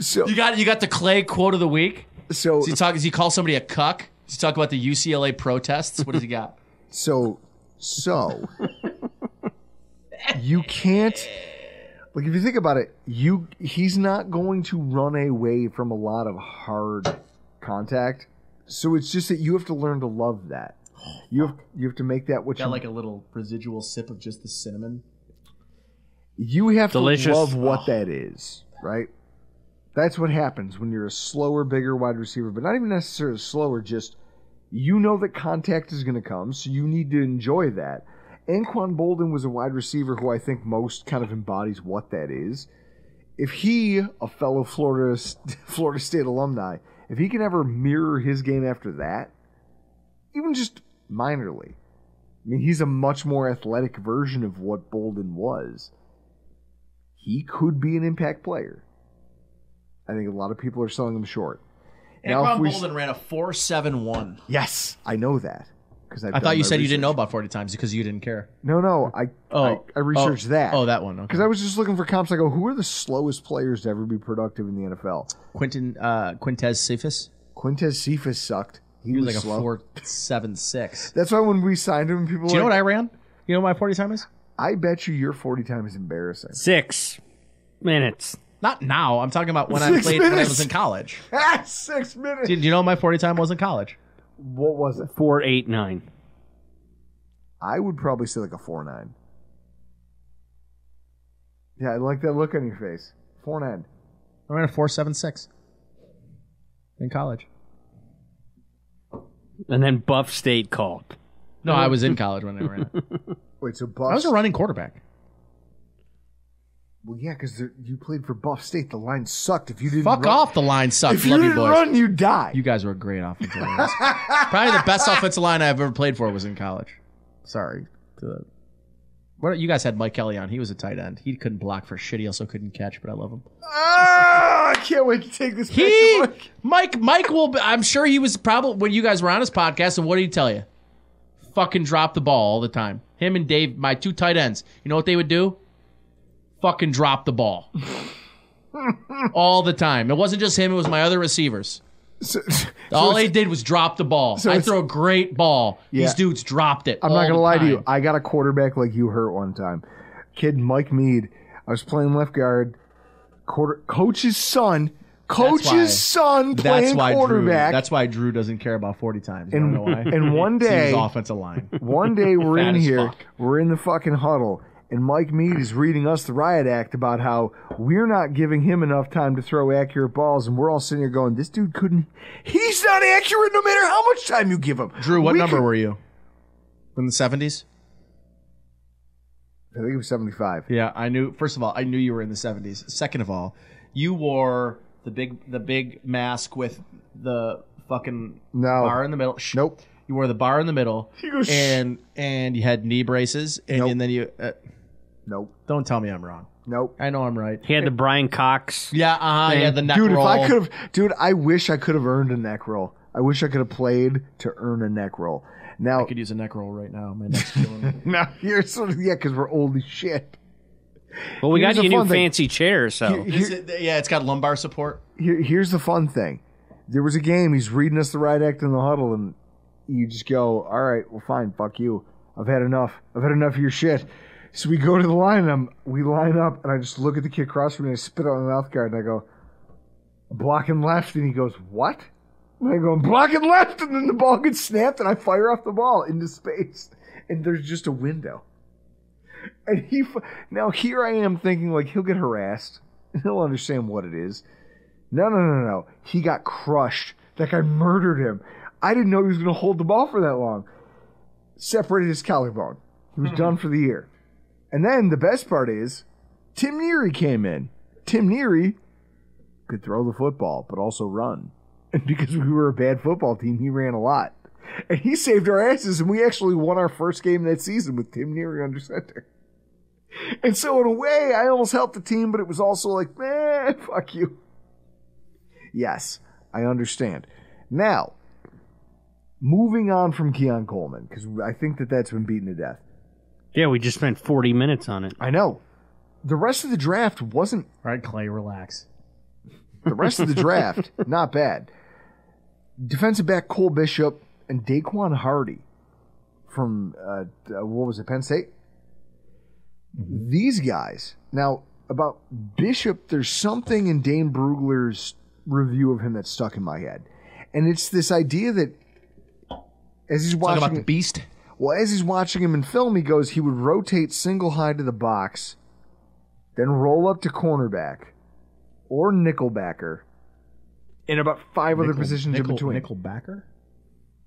So, You got you got the Clay quote of the week. so, Does he talk? Does he call somebody a cuck? Does he talk about the UCLA protests? What does he got? So, so you can't. Like, if you think about it, you he's not going to run away from a lot of hard contact. So it's just that you have to learn to love that. You have you have to make that what you like a little residual sip of just the cinnamon. you have Delicious. to love what that is, right? That's what happens when you're a slower, bigger wide receiver, but not even necessarily slower, just you know that contact is going to come, so you need to enjoy that. Anquan Boldin was a wide receiver who I think most kind of embodies what that is. If he, a fellow Florida Florida State alumni, if he can ever mirror his game after that, even just minorly, I mean, he's a much more athletic version of what Boldin was. He could be an impact player. I think a lot of people are selling him short. Now, if we- ran a four seven one. Yes, I know that because I thought you said you didn't know about forty times because you didn't care. No, no, I Oh, I, I researched oh, that. Oh, that one. Okay. because I was just looking for comps. I go, who are the slowest players to ever be productive in the NFL? Quentin uh, Quintez Cephus. Quintez Cephus sucked. He, He was, was like a four seven six. That's why when we signed him, people Do you know what I ran? You know what my forty time is? I bet you your forty time is embarrassing. Six minutes. Not now. I'm talking about when I Six played when I minutes. was in college. Six minutes. Do, do you know my 40 time was in college? What was it? Four, eight, nine. I would probably say like a four nine. Yeah, I like that look on your face. Four nine. I ran a 476 in college. And then Buff State called. No, I was in college when I ran it. Wait, so Buff. I was a running quarterback. Well, yeah, because you played for Buff State. The line sucked. If you didn't Fuck run, off, the line sucked. If you Love you, didn't boys. run, you die. You guys were a great offensive line. Probably the best offensive line I've ever played for was in college. Sorry. to the- What you guys had Mike Kelly on? He was a tight end. He couldn't block for shit. He also couldn't catch, but I love him. Ah, I can't wait to take this. He. Mike, Mike will. be- I'm sure he was probably when you guys were on his podcast. And what did he tell you? Fucking drop the ball all the time. Him and Dave, my two tight ends. You know what they would do? Fucking drop the ball all the time. It wasn't just him; it was my other receivers. So, All they did was drop the ball. So I throw a great ball. Yeah. These dudes dropped it. I'm not gonna lie to you. I got a quarterback like you hurt one time. Kid Mike Mead. I was playing left guard. Quarter coach's son. Coach's why- son That's playing why Drew. That's why Drew doesn't care about forty times. You And- know why? and one day- offensive line. One day we're in here, fuck. we're in the fucking huddle, and Mike Mead is reading us the riot act about how we're not giving him enough time to throw accurate balls, and we're all sitting here going, "This dude couldn't. He's not accurate no matter how much time you give him." Drew, what We number could- were you? In the seventies? I think it was 75. Yeah, I knew. First of all, I knew you were in the seventies. Second of all, you wore the big the big mask with the fucking No. bar in the middle. Shh. Nope. You wore the bar in the middle, goes, and and you had knee braces, and, Nope. and then you. Uh, Nope. don't tell me I'm wrong. Nope. I know I'm right. He had the Bryan Cox. Yeah, uh huh. Yeah, the neck Dude, roll. if I could have, dude, I wish I could have earned a neck roll. I wish I could have played to earn a neck roll. Now, I could use a neck roll right now. My neck's killing me. now here's sort of, yeah, because we're old as shit. Well, we Here's got you a new fun thing. fancy chair, so Is it- yeah, it's got lumbar support. Here, here's the fun thing. There was a game. He's reading us the right act in the huddle, and you just go, "All right, well, fine, fuck you. I've had enough. I've had enough of your shit." So we go to the line, and I'm, we line up, and I just look at the kid across from me, and I spit on the mouth guard, and I go, "I'm blocking left," and he goes, "What?" And I go, "I'm blocking left," and then the ball gets snapped, and I fire off the ball into space, and there's just a window. And he, now here I am thinking like he'll get harassed, and he'll understand what it is. No, no, no, no. He got crushed. That guy murdered him. I didn't know he was going to hold the ball for that long. Separated his collarbone. He was done for the year. And then the best part is, Tim Neary came in. Tim Neary could throw the football, but also run. And because we were a bad football team, he ran a lot. And he saved our asses, and we actually won our first game that season with Tim Neary under center. And so, in a way, I almost helped the team, but it was also like, man, fuck you. Yes, I understand. Now, moving on from Keon Coleman, because I think that that's been beaten to death. Yeah, we just spent 40 minutes on it. I know. The rest of the draft wasn't All right, Clay, relax. the rest of the draft not bad. Defensive back Cole Bishop and Daequan Hardy from uh, uh, what was it, Penn State? These guys. Now about Bishop, there's something in Dane Brugler's review of him that stuck in my head, and it's this idea that as he's Talk watching about the beast. Well, as he's watching him in film, he goes, he would rotate single high to the box, then roll up to cornerback or nickelbacker, in about five other positions nickel, in between. Nickel backer.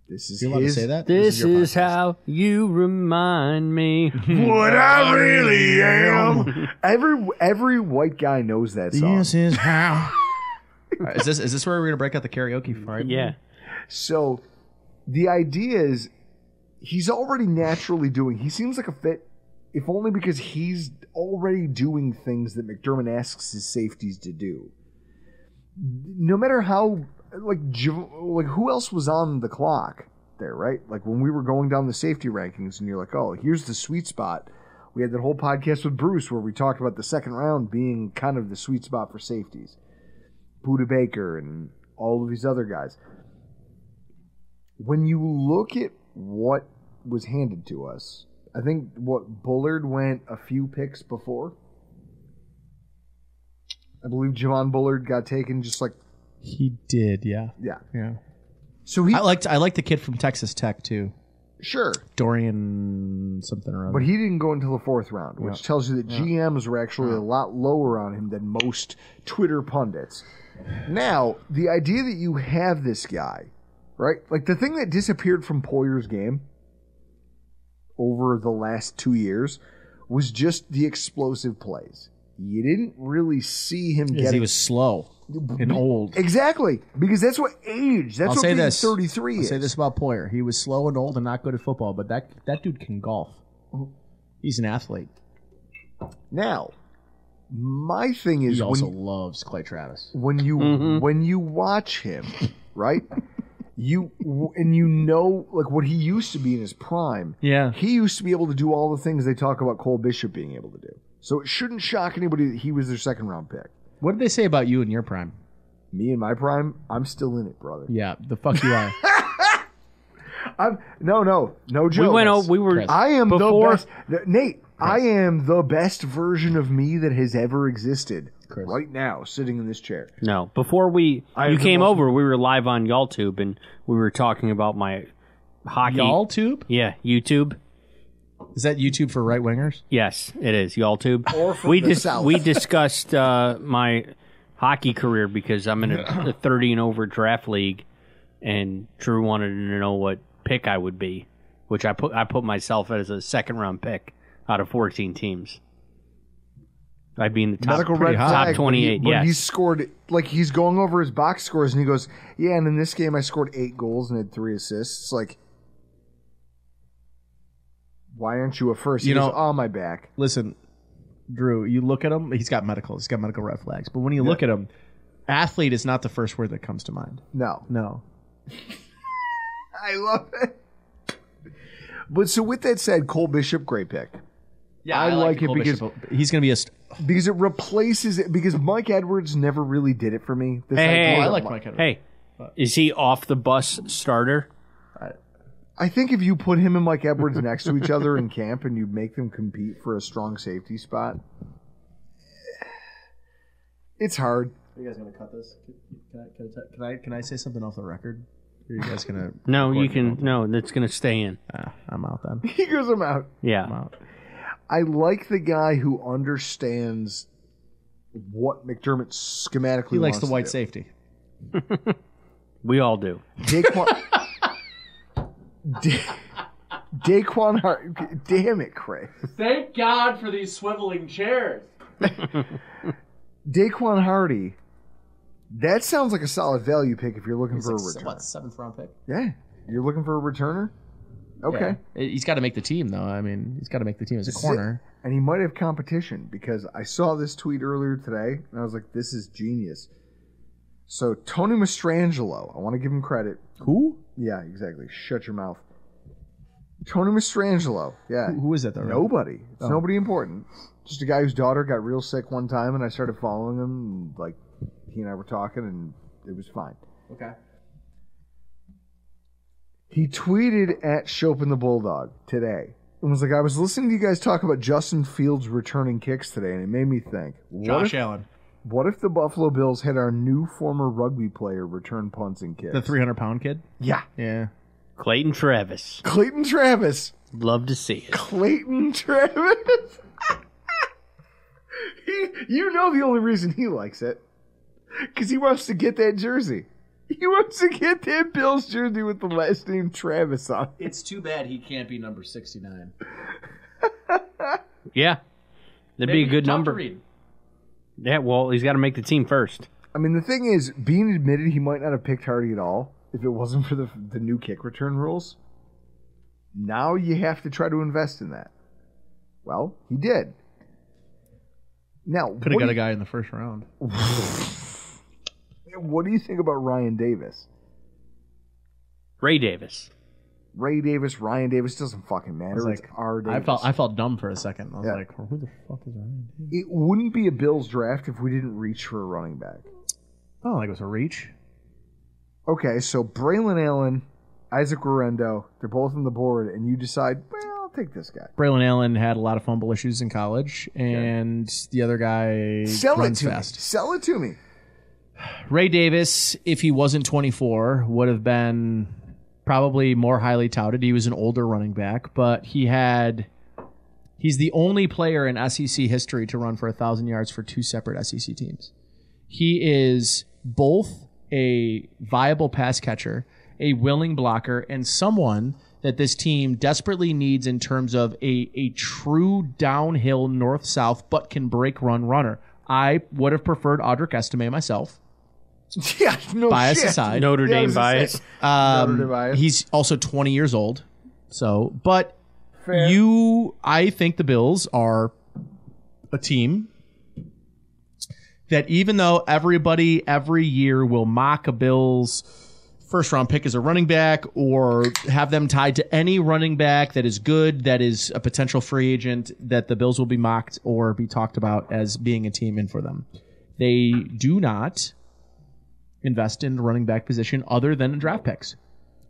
This is You allowed to his, say that? This your is podcast. how you remind me. What I really am. every every white guy knows that song. This is how. All right, is this is this where we're gonna break out the karaoke fight? yeah. So the idea is he's already naturally doing. He seems like a fit, if only because he's already doing things that McDermott asks his safeties to do. No matter how like like who else was on the clock there, right? Like when we were going down the safety rankings, and you're like, oh, here's the sweet spot. We had that whole podcast with Bruce where we talked about the second round being kind of the sweet spot for safeties. Budda Baker and all of these other guys when you look at what was handed to us, I think what Bullard went a few picks before. I believe Javon Bullard got taken just like He did. Yeah. yeah. Yeah. So he I liked I liked the kid from Texas Tech too. sure, Dorian something or other. but he didn't go until the fourth round, which tells you that GMs were actually a lot lower on him than most Twitter pundits. Now, the idea that you have this guy, right? Like the thing that disappeared from Poyer's game over the last two years was just the explosive plays. You didn't really see him because get he was slow and old. exactly because that's what age. That's I'll what say being this. thirty three I'll is. say this about Poyer. He was slow and old and not good at football, but that that dude can golf. Mm-hmm. He's an athlete. Now, my thing is He when also loves Clay Travis. when you mm-hmm. when you watch him, right? You and you know like what he used to be in his prime. Yeah. He used to be able to do all the things they talk about Cole Bishop being able to do. So it shouldn't shock anybody that he was their second round pick. What did they say about you in your prime? Me in my prime, I'm still in it, brother. Yeah, the fuck you are. I'm no, no, no joke. We went over, we were. I am Before- the best. Nate, I am the best version of me that has ever existed. Chris. Right now, sitting in this chair. no, before we, I you have the came most- over, we were live on YallTube and we were talking about my hockey. Y'all tube? Yeah, YouTube. Is that YouTube for right wingers? Yes, it is YallTube. Or from we the dis- South. we discussed uh, my hockey career because I'm in a, a 30 and over draft league, and Drew wanted to know what pick I would be, which I put I put myself as a second round pick. out of 14 teams. I'd be in the top, Medical red high. flag. top 28. But, he, but yes. he scored like he's going over his box scores and he goes, "Yeah, and in this game I scored eight goals and had three assists." Like, why aren't you a first? You goes, know- "Oh my back." Listen, Drew, you look at him. He's got medical. He's got medical red flags. But when you look at him, athlete is not the first word that comes to mind. No, No. I love it. But so with that said, Cole Bishop, great pick Yeah, I like it because- Bishop. he's going to be a. St- because it replaces it. Because Mike Edwards never really did it for me. This Hey, idea hey, I of like Mike Edwards. Hey, is he off the bus starter? I think if you put him and Mike Edwards next to each other in camp and you make them compete for a strong safety spot, it's hard. Are you guys going to cut this? Can I, can, I, can I can I say something off the record? Are you guys going to? No, you can. No, that's going to stay in. Ah, I'm out then. He goes, I'm out. Yeah. I'm out. I like the guy who understands what McDermott schematically He likes wants the to white do. safety. We all do. Daquan. Da- Daquan Hart. Damn it, Craig. Thank God for these swiveling chairs. Daequan Hardy. That sounds like a solid value pick if you're looking for a Like, return. what seventh round pick? Yeah, you're looking for a returner. Okay, Yeah. He's got to make the team though. I mean, he's got to make the team as a corner. and he might have competition because I saw this tweet earlier today and I was like, "This is genius." So Tony Mastrangelo, I want to give him credit. Who? Yeah, exactly. Shut your mouth. Tony Mastrangelo. Yeah, Who is that though? nobody. It's Oh. nobody important. Just a guy whose daughter got real sick one time, and I started following him. And, like he and I were talking, and it was fine. Okay. He tweeted at Chopin the Bulldog today and was like, I was listening to you guys talk about Justin Fields returning kicks today, and it made me think, what Josh if, Allen, what if the Buffalo Bills had our new former rugby player return punts and kicks? the 300 pound kid. yeah. Yeah. Clayton Travis. Clayton Travis. Love to see it. Clayton Travis. he, you know the only reason he likes it. Because he wants to get that jersey. He wants to get that Bills jersey with the last name Travis on. it. It's too bad he can't be number 69. Yeah. That'd be a good number. Reed. Yeah, well, he's got to make the team first. I mean, the thing is, Beane admitted he might not have picked Hardy at all if it wasn't for the the new kick return rules. Now you have to try to invest in that. Well, he did. Now, Could have got do a guy in the first round. you, what do you think about Ryan Davis? Ray Davis. Ray Davis, Ryan Davis doesn't fucking matter. like, it's R. Davis. I felt I felt dumb for a second. I was Yeah. like, who the fuck is Ryan? Davis? it wouldn't be a Bills draft if we didn't reach for a running back. Oh, like it was a reach. Okay, so Braelon Allen, Isaac Guerendo, they're both on the board, and you decide, well, I'll take this guy. Braelon Allen had a lot of fumble issues in college, and the other guy Sell it runs to fast. me. Sell it to me. Ray Davis, if he wasn't 24, would have been probably more highly touted. He was an older running back, but he had. He's the only player in SEC history to run for a thousand yards for two separate SEC teams. He is both a viable pass catcher, a willing blocker, and someone that this team desperately needs in terms of a, a true downhill north south but can break run runner. I would have preferred Audric Estime myself. yeah, no Bias shit. aside. Notre Yeah, Dame bias. Um, Notre Dame bias. he's also 20 years old. So, but Fair. you, I think the Bills are a team that even though everybody every year will mock a Bills first round pick as a running back or have them tied to any running back that is good, that is a potential free agent, that the Bills will be mocked or be talked about as being a team in for them. They do not invest in the running back position other than in draft picks.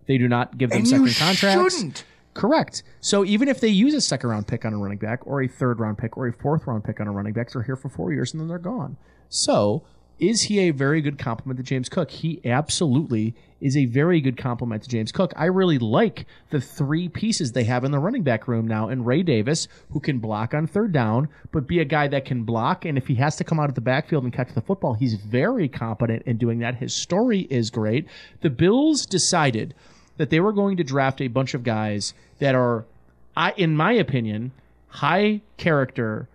They do not give them And second contracts. shouldn't. Correct. So even if they use a second round pick on a running back or a third round pick or a fourth round pick on a running back, they're here for four years and then they're gone. So is he a very good complement to James Cook? He absolutely is a very good complement to James Cook. I really like the three pieces they have in the running back room now. And Ray Davis, who can block on third down, but be a guy that can block. And if he has to come out of the backfield and catch the football, he's very competent in doing that. His story is great. The Bills decided that they were going to draft a bunch of guys that are, I, in my opinion, high character,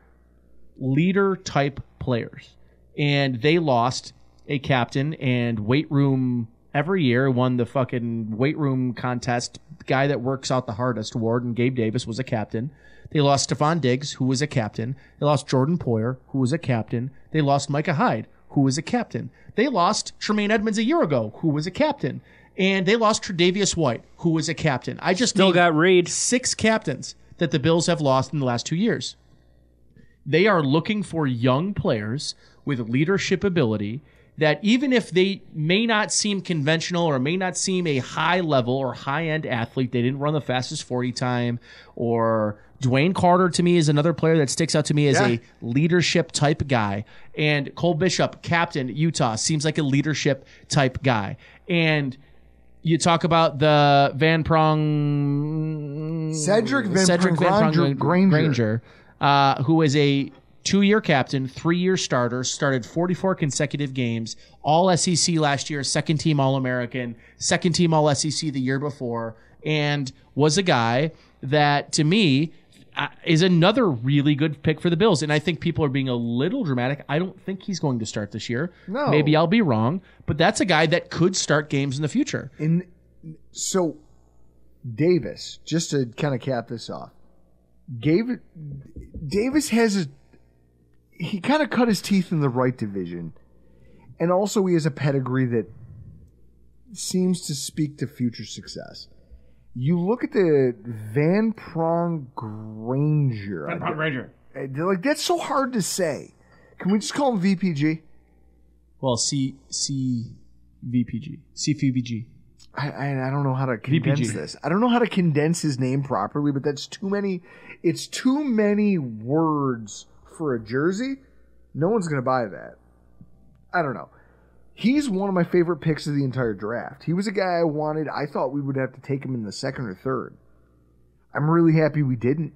leader type players. And they lost a captain and weight room every year, won the fucking weight room contest. The guy that works out the hardest award, and Gabe Davis was a captain. They lost Stefon Diggs, who was a captain. They lost Jordan Poyer, who was a captain. They lost Micah Hyde, who was a captain. They lost Tremaine Edmunds a year ago, who was a captain. And they lost Tre'Davious White, who was a captain. I just Still got Reed. six captains that the Bills have lost in the last two years. They are looking for young players with leadership ability that even if they may not seem conventional or may not seem a high level or high end athlete, they didn't run the fastest 40 time or DeWayne Carter to me is another player that sticks out to me as Yeah. a leadership type guy. And Cole Bishop, captain Utah, seems like a leadership type guy. And you talk about the Van Pran Cedric Van Cedric Pran Granger. Granger, uh, who is a two-year captain, three-year starter, started 44 consecutive games, all SEC last year, second team All-American, second team All SEC the year before, and was a guy that to me uh, is another really good pick for the Bills. And I think people are being a little dramatic. I don't think he's going to start this year. No. Maybe I'll be wrong, but that's a guy that could start games in the future. In so Davis, just to kind of cap this off, gave Davis has a he kind of cut his teeth in the right division, and also he has a pedigree that seems to speak to future success. You look at the Van Pran Granger. I get- Granger. uh, like that's so hard to say. Can we just call him VPG? Well, C C VPG CVBG. I, I I don't know how to condense VPG. this. I don't know how to condense his name properly, but that's too many. It's too many words for a jersey. No one's gonna buy that. I don't know. He's one of my favorite picks of the entire draft. He was a guy I wanted. I thought we would have to take him in the second or third. I'm really happy we didn't.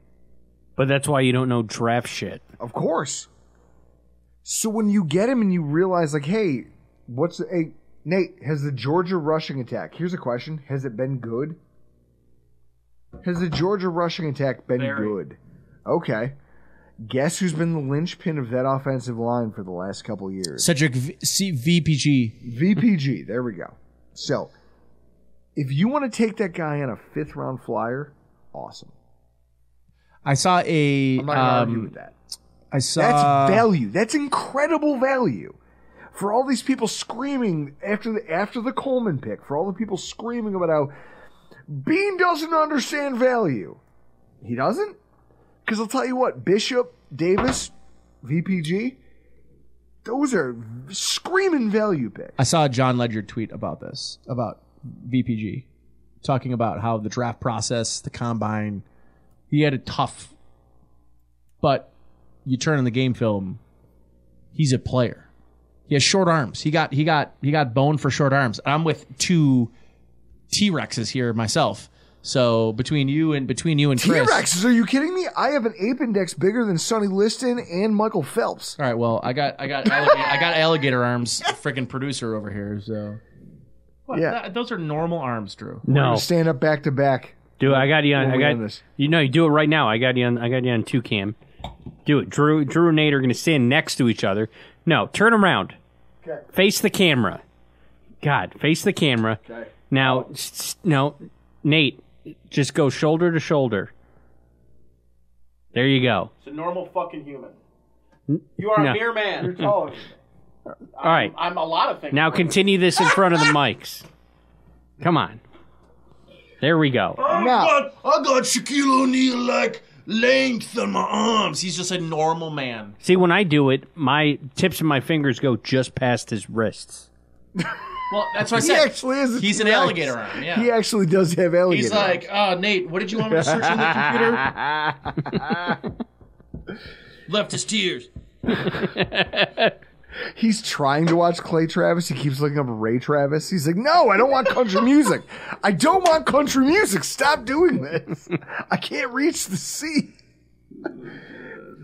But that's why you don't know draft shit. Of course. So when you get him and you realize, like, hey, what's hey, Nate, has the Georgia rushing attack? Here's a question: Has it been good? Has the Georgia rushing attack been good? Okay. Guess who's been the linchpin of that offensive line for the last couple years? Cedric v- C VPG. VPG. There we go. So, if you want to take that guy on a fifth round flyer, awesome. I saw a I'm not gonna argue um, with that. I saw That's value. That's incredible value. For all these people screaming after the after the Coleman pick, for all the people screaming about how Beane doesn't understand value. He doesn't? Because I'll tell you what, Bishop, Davis, VPG, those are screaming value picks. I saw a John Ledger tweet about this about VPG, talking about how the draft process, the combine, he had a tough, but you turn on the game film, he's a player. He has short arms. He got he got he got bone for short arms. I'm with two T Rexes here myself. So between you and between you and T-Rexes? are you kidding me? I have an ape index bigger than Sonny Liston and Michael Phelps. All right, well, I got I got alligator, I got alligator arms, freaking producer over here. So What? Yeah. That- those are normal arms, Drew. No, Stand up back to back. do it. I got you on. We'll I win got this. you know. You do it right now. I got you on. I got you on two cam. Do it. Drew, Drew and Nate are going to stand next to each other. No, turn around. Okay. Face the camera. God, face the camera. Okay. Now, s- s- no, Nate, just go shoulder to shoulder. There you go. It's a normal fucking human. You are No. a mere You're man. All right. I'm a lot of things. Now continue this in front of the mics. Come on. There we go. Now, I got Shaquille O'Neal like length on my arms. He's just a normal man. See, when I do it, my tips of my fingers go just past his wrists. Well, that's what I he said. actually is. a He's an T-Rex. alligator arm. Yeah. He actually does have alligator. He's like, oh, Nate, what did you want me to search on the computer? Left his tears. He's trying to watch Clay Travis. He keeps looking up Ray Travis. He's like, no, I don't want country music. I don't want country music. Stop doing this. I can't reach the sea.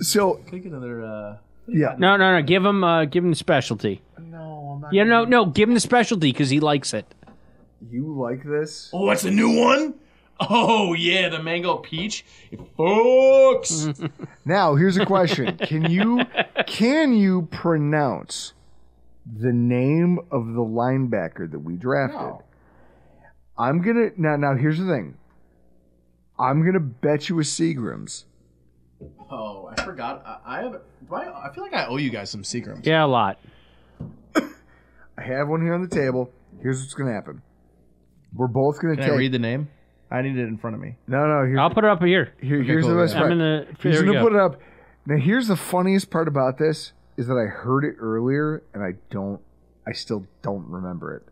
So, Take another. Uh... yeah. No, no, no. Give him, uh, give him the specialty. No, I'm not. Yeah, no, no. Give him the specialty because he likes it. You like this? Oh, that's a new one? Oh yeah, the mango peach. It fucks. Now, here's a question: Can you can you pronounce the name of the linebacker that we drafted? I'm gonna now. Now, here's the thing. I'm gonna bet you a Seagrams. oh, I forgot. I, I have. do I, I feel like I owe you guys some Seagrams. Yeah, a lot. I have one here on the table. Here's what's gonna happen. We're both gonna Can take. I read the name? I need it in front of me. no, no. Here's, I'll put it up here. here, here's cool, the best yeah. part. I'm in the. He's There we gonna go. put it up. Now, here's the funniest part about this is that I heard it earlier and I don't. I still don't remember it.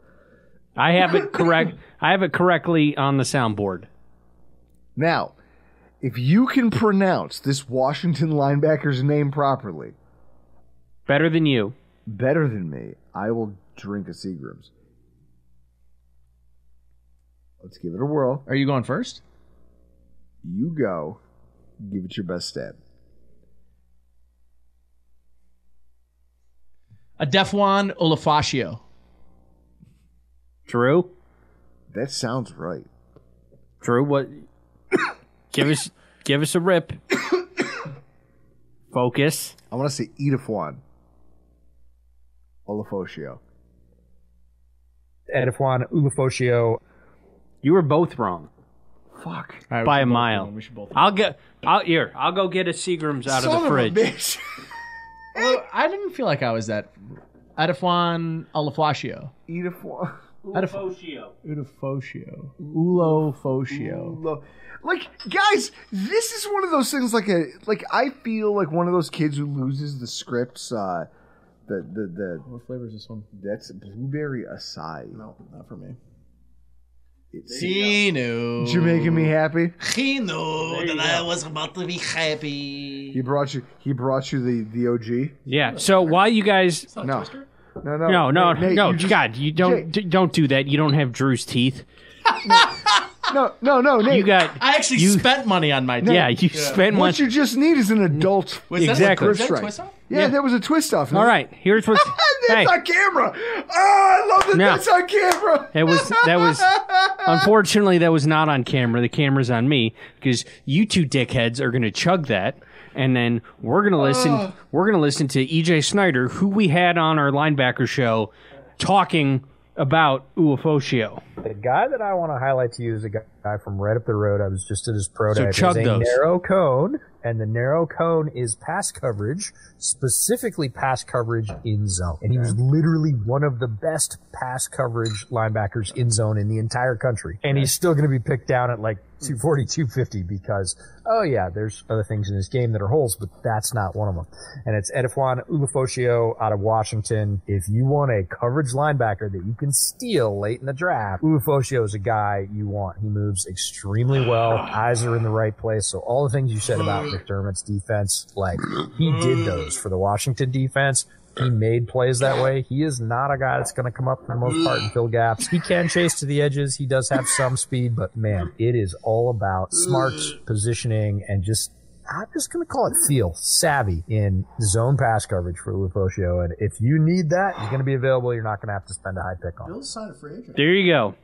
I have it correct. I have it correctly on the soundboard. Now, if you can pronounce this Washington linebacker's name properly, Better than you. better than me, I will drink a Seagram's. Let's give it a whirl. Are you going first? You go. Give it your best stab. A Defwan Olafaccio. Drew. That sounds right. Drew, what? give us, give us a rip. Focus. I want to say Edifwan. Olafoccio. Edifwan Ulufoccio. You were both wrong Fuck. All right, by a mile. We should both. I'll get. I'll here. I'll go get a Seagram's out Son of the fridge. a bitch. Well, I didn't feel like I was that. Edifwan Olafaccio. Edifwan. Ulofocio. Ulofocio. Lo- Like, guys, this is one of those things. Like a, like I feel like one of those kids who loses the scripts. Uh, the the the What flavor is this one? that's blueberry acai. No, not for me. It's, He knew. you making me happy? He knew that I was about to be happy. He brought you. He brought you the the OG. Yeah. So while you guys, No, no, no, no, no, Nate, Nate, no, you just- God, you don't, d- don't do that. You don't have Drew's teeth. no, no, no, Nate. You got. I actually You- money money on my Yeah, you spent money. what much. you just need is an adult. Was that a- Exactly. was that a twist off? Yeah, that was a twist off. All right. Here's what. That's hey, on camera. Oh, I love that No. that's on camera. That was that was unfortunately that was not on camera. The camera's on me because you two dickheads are going to chug that, and then we're going to listen. Ah. We're going to listen to EJ Snyder, who we had on our linebacker show, talking about Uofocio. The guy that I want to highlight to you is a guy from right up the road. I was just at his pro So day. chug There's a narrow cone, and the narrow cone is pass coverage, specifically pass coverage in zone. And he was literally one of the best pass coverage linebackers in zone in the entire country. And he's still going to be picked down at like 240, 250 because, oh yeah, there's other things in his game that are holes, but that's not one of them. And it's Edefuan Ulofoshio out of Washington. If you want a coverage linebacker that you can steal late in the draft, Ulofoshio is a guy you want. He moves extremely well. Eyes are in the right place. So all the things you said about McDermott's defense, like he did those for the Washington defense. He made plays that way. He is not a guy that's going to come up for the most part and fill gaps. He can chase to the edges. He does have some speed, but man, it is all about smart positioning, and just I'm just going to call it feel savvy in zone pass coverage for Lufocio. And if you need that, he's going to be available. You're not going to have to spend a high pick on. him. Bill's signed a free agent. There you go.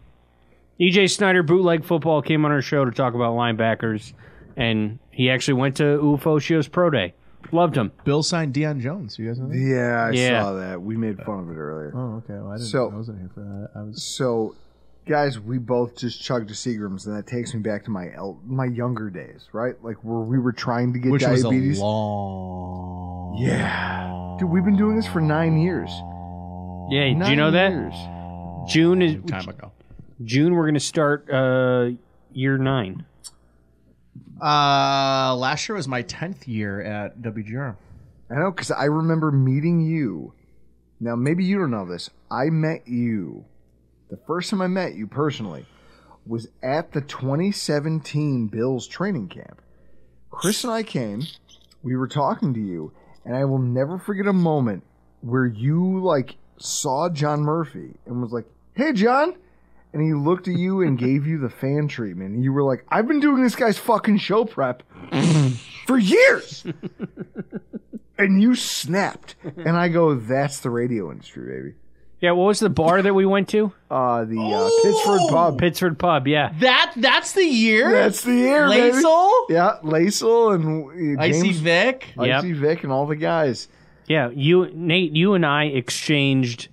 EJ Snyder, bootleg football, came on our show to talk about linebackers, and he actually went to Ufocio's pro day. Loved him. Bill signed Deion Jones. You guys know that? Yeah, I Yeah. saw that. We made fun of it earlier. Oh, okay. Well, I didn't. So- I wasn't here for that. I was. So, guys, we both just chugged a Seagrams, and that takes me back to my el- my younger days, right? Like where we were trying to get Which was diabetes. a long. yeah, dude, we've been doing this for nine years. Yeah, do you Nine know that? years. June is time ago. June. We're going to start uh, year nine. Uh, last year was my tenth year at WGR. I know because I remember meeting you. Now, maybe you don't know this. I met you. The first time I met you personally was at the 2017 Bills training camp. Chris and I came. We were talking to you, and I will never forget a moment where you like saw John Murphy and was like, "Hey, John." And he looked at you and gave you the fan treatment. And you were like, I've been doing this guy's fucking show prep for years and you snapped. And I go, that's the radio industry, baby. Yeah, what was the bar that we went to? Uh, the uh, Pittsford pub. Pittsford Pub. Yeah. That that's the year. That's the year, baby. Laisel, Yeah, Laisel and uh, Icy James, Vic. Icy Vic, and all the guys. Yeah, you Nate, you and I exchanged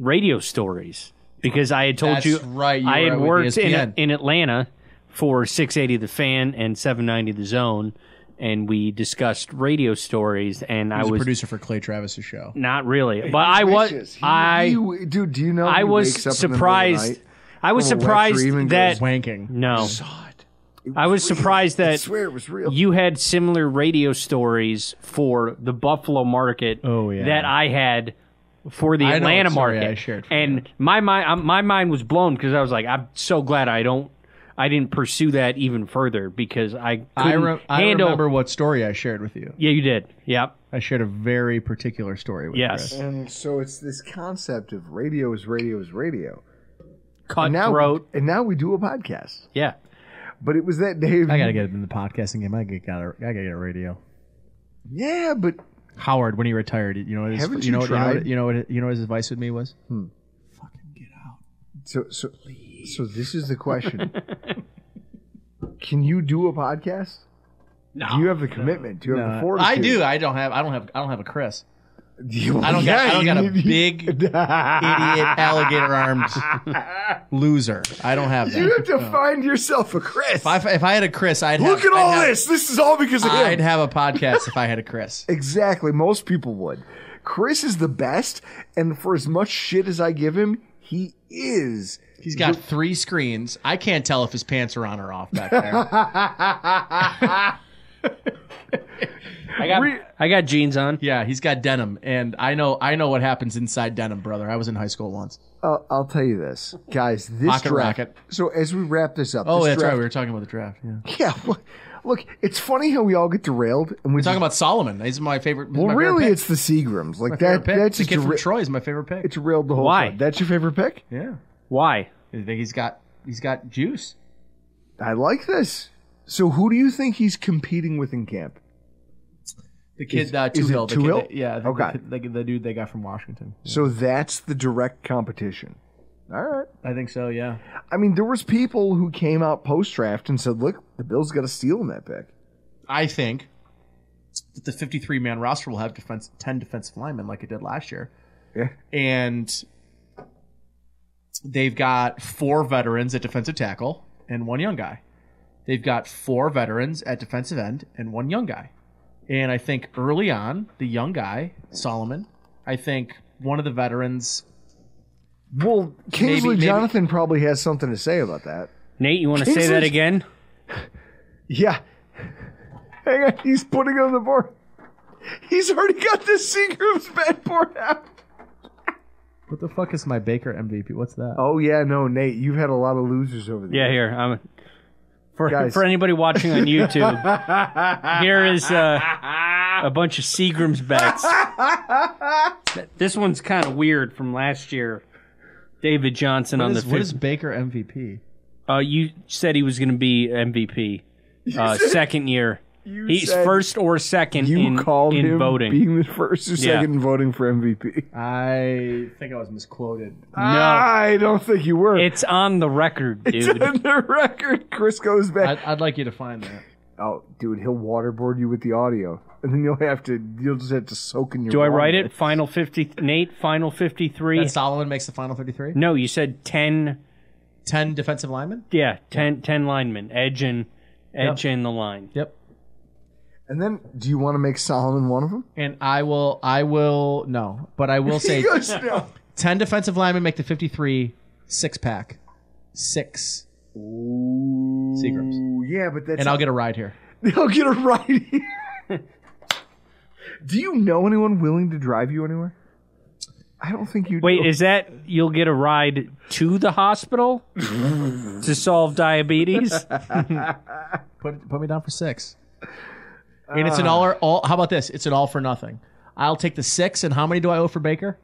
radio stories because I had told That's you right, you I had worked in in Atlanta for 680 The Fan and 790 The Zone, and we discussed radio stories. And I I was a was producer for Clay Travis's show. not really, but I was He- I he- dude, do you know? I he was wakes up in the middle of the surprised. night I was from surprised dream and that goes, Wanking. no, Saw it. It I was real. surprised I that swear it was real. you had similar radio stories for the Buffalo market Oh, yeah. that I had for the I know Atlanta story market. I shared for and my mind um, my mind was blown because I was like, I'm so glad I don't I didn't pursue that even further because I couldn't I, re- I handle. remember what story I shared with you. Yeah, you did. Yep. I shared a very particular story with Yes. Chris. and so it's this concept of radio is radio is radio. And now, Cutthroat. and now we do a podcast. Yeah. But it was that day. I gotta get it in the podcasting game. I gotta, I gotta get a radio. Yeah, but Howard, when he retired, you know, his, Haven't you know, you what- you know, tried? what- you know what, you know what his advice with me was? Hmm. Fucking get out. So so so this is the question. Can you do a podcast? No. Do you have the commitment? Do you have the fortitude? I do. I don't have. I don't have. I don't have a Chris. You- I don't yeah, got. I don't got a you- big idiot alligator armed loser. I don't have that. You have to find yourself a Chris. If I, if I had a Chris, I'd Look have, at all I'd have- this. This is all because of him. I'd have a podcast if I had a Chris. Exactly. Most people would. Chris is the best, and for as much shit as I give him, he is. He's got three screens. I can't tell if his pants are on or off back there. I got Re- I got jeans on. yeah, he's got denim, and I know I know what happens inside denim, brother. I was in high school once. Uh, I'll tell you this, guys. This Pocket draft. rocket. So as we wrap this up, Oh, this that's right. We were talking about the draft. Yeah. Yeah. Look, look, it's funny how we all get derailed, and we We're talking about Solomon. He's my favorite. he's Well, my favorite really, pick. it's the Seagrams. Like my that. pick. That's the just kid from Troy is my favorite pick. It's derailed the whole. Why? show. That's your favorite pick? yeah, Why? I think he's got he's got juice. I like this. So, who do you think he's competing with in camp? The kid Is- uh, is it the Tuhill? kid that- yeah. The, Okay. The, the, the dude they got from Washington. So that's the direct competition. All right. I think so. Yeah. I mean, there was people who came out post draft and said, "Look, the Bills got a steal in that pick." I think that the 53 man roster will have defense 10 defensive linemen like it did last year. Yeah. And they've got four veterans at defensive tackle and one young guy. They've got four veterans at defensive end and one young guy. And I think early on, the young guy, Solomon, I think one of the veterans Well, Kingsley maybe- Jonathan probably has something to say about that. Nate, you want to say that again? Yeah. Hang on, he's putting it on the board. He's already got the Seagram's bed board out. What the fuck is my Baker MVP? What's that? Oh yeah, no, Nate, you've had a lot of losers over the Yeah, years. here. I'm for Guys. for anybody watching on YouTube. here is uh, a bunch of Seagram's bets. this one's kind of weird from last year. David Johnson on What is, the what fifth. is Baker MVP? Uh, you said he was going to be MVP. Uh, second year. You He's said first or second You in, called in him voting. being the first or Yeah. second in voting for MVP. I think I was misquoted. No. I don't think you were. It's on the record, dude. It's dude. on the record. Chris goes back. I'd, I'd like you to find that. oh, dude, he'll waterboard you with the audio, and then you'll have to. You'll just have to soak in your. Do I write it? Final fifty. Nate. Final fifty-three. That Solomon makes the final 33? no, you said ten. 10 defensive linemen? Yeah, 10, 10 linemen, edge and edge and the line. Yep. And then, do you want to make Solomon one of them? And I will, I will, no, but I will say He goes, no. 10 defensive linemen make the 53 six pack. Six. Seagrams. Ooh, yeah, but that's. And I'll get a ride here. He'll get a ride here. do you know anyone willing to drive you anywhere? I don't think you. Wait, do. is that you'll get a ride to the hospital to solve diabetes? Put, put me down for six. And it's an all, or, all, how about this? It's an all for nothing. I'll take the six, and how many do I owe for Baker?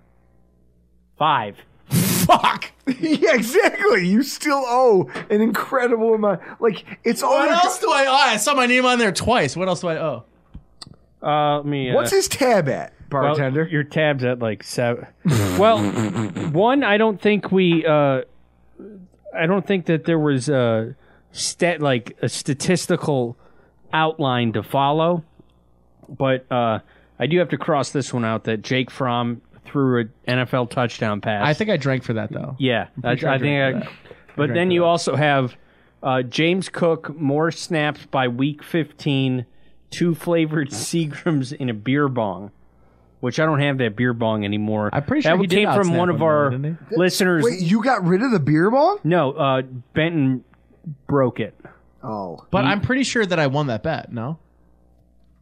Five. Fuck! yeah, exactly. You still owe an incredible amount. Like it's all. What else do I owe? I saw my name on there twice. What else do I owe? Uh, let me. Uh, What's his tab at? bartender. Well, your tab's at like seven. well, one, I don't think we. Uh, I don't think that there was a stat like a statistical outline to follow, but uh, I do have to cross this one out that Jake Fromm threw an NFL touchdown pass. I think I drank for that though. Yeah, I, sure I I think. I, but drank then you that. also have uh, James Cook more snaps by week 15, two flavored Seagrams in a beer bong. Which I don't have that beer bong anymore. I'm pretty sure that he came from one of our though, didn't listeners. Wait, you got rid of the beer bong? No, uh, Benton broke it. Oh, But I'm pretty sure that I won that bet. No,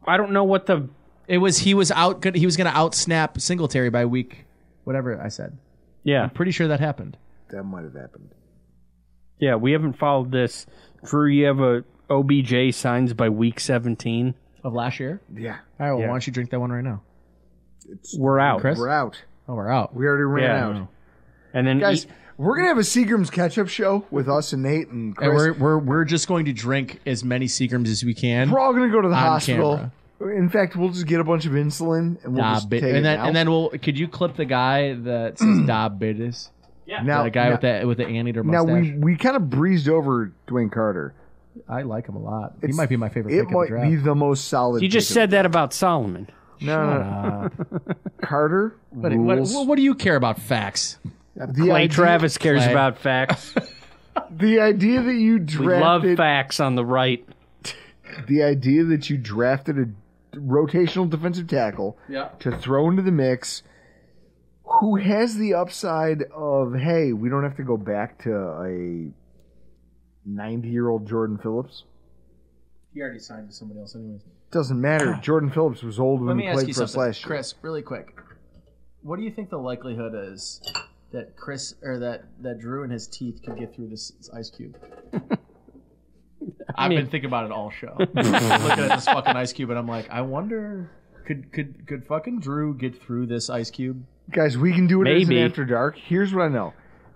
I don't know what the it was he was out. He was going to outsnap Singletary by week, whatever I said. yeah I'm pretty sure that happened. that might have happened. yeah we haven't followed this. Drew, you have a OBJ signs by week seventeen. Of last year. Yeah, All right. Well, Yeah. why don't you drink that one right now? We're out, Chris? we're out. Oh, we're out. We already ran Yeah. out. Oh. and then Guys, e- we're gonna have a Seagram's catch-up show with us and Nate and Chris. And we're, we're we're just going to drink as many Seagrams as we can. We're all gonna go to the On hospital. In fact, we'll just get a bunch of insulin and we'll just Diabe- take it and then now. and then we'll could you clip the guy that says diabetes? now, the guy now, with that with the anteater now mustache. we we kind of breezed over DeWayne Carter. I like him a lot. he It's- might be my favorite It pick of the might draft. be the most solid. you just pick said that about Solomon. of- no, no, no. Carter what, what, rules. what do you care about facts? The Clay idea, Travis cares Clay. about facts. The idea that you we love drafted facts on the right. the idea that you drafted a rotational defensive tackle Yeah. to throw into the mix who has the upside of hey we don't have to go back to a 90 year old jordan phillips He already signed to somebody else, anyways. doesn't matter ah. jordan phillips was old Let when me he ask played you for us something, last year Chris. Really quick, what do you think the likelihood is that Chris or that that Drew and his teeth could get through this ice cube? I've been thinking about it all show. looking at this fucking ice cube, and I'm like, I wonder, could could could fucking Drew get through this ice cube? guys we can do it as an Maybe. after dark here's what i know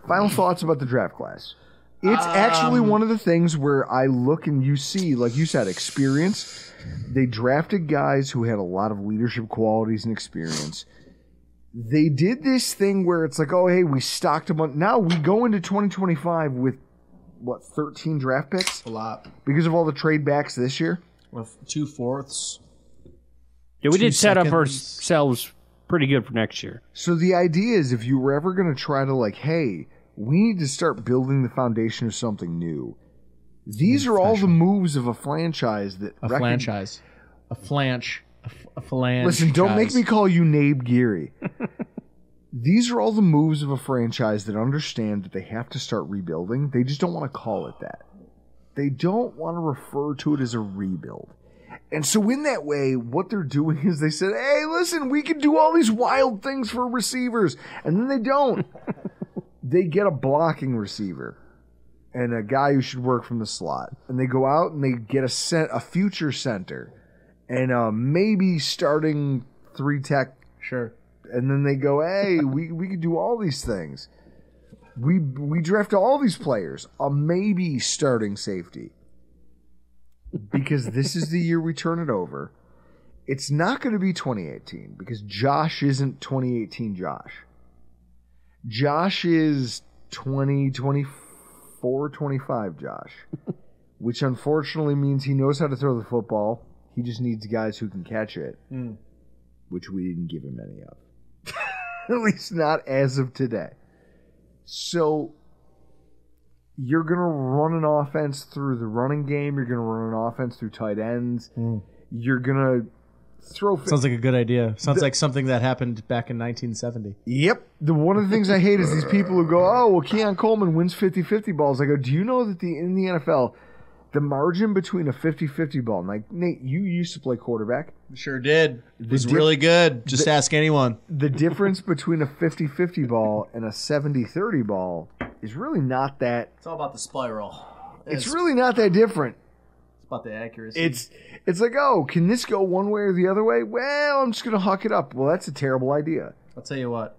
final thoughts about the draft class it's actually Um, one of the things where i look and you see like you said experience they drafted guys who had a lot of leadership qualities and experience they did this thing where it's like, oh, hey, we stocked a bunch. Now we go into 2025 with what 13 draft picks A lot because of all the trade backs this year. with two fourths. Yeah, we did set up ourselves pretty good for next year. So the idea is, if you were ever going to try to like, hey, we need to start building the foundation of something new. These are all the moves of a franchise that A recog- franchise, a flanch, a, f- a flange. Listen, don't make me call you Nabe Geary. These are all the moves of a franchise that understand that they have to start rebuilding. They just don't want to call it that. They don't want to refer to it as a rebuild. And so, in that way, what they're doing is they said, hey, listen, we can do all these wild things for receivers. And then they don't. they get a blocking receiver and a guy who should work from the slot. And they go out and they get a, cent- a future center and uh, maybe starting three tech Sure. and then they go, "Hey, we we could do all these things. We we draft all these players. A maybe starting safety because this is the year we turn it over. It's not going to be 2018 because Josh isn't 2018 Josh. Josh is 2024 25 Josh, which unfortunately means he knows how to throw the football. He just needs guys who can catch it, hmm. which we didn't give him any of. At least not as of today. So you're going to run an offense through the running game. You're going to run an offense through tight ends. Hmm. You're going to throw. Sounds like a good idea. Sounds like something that happened back in 1970. Yep. The one of the things I hate is these people who go, "Oh, well, Keon Coleman wins 50-50 balls." I go, "Do you know that the in the NFL, the margin between a 50-50 ball, and like Nate, you used to play quarterback. Sure did. It was really good. Just ask anyone. The difference between a 50-50 ball and a 70-30 ball is really not that. It's all about the spiral. It's really not that different. It's about the accuracy. It's it's like, oh, can this go one way or the other way? Well, I'm just gonna huck it up. Well, that's a terrible idea. I'll tell you what.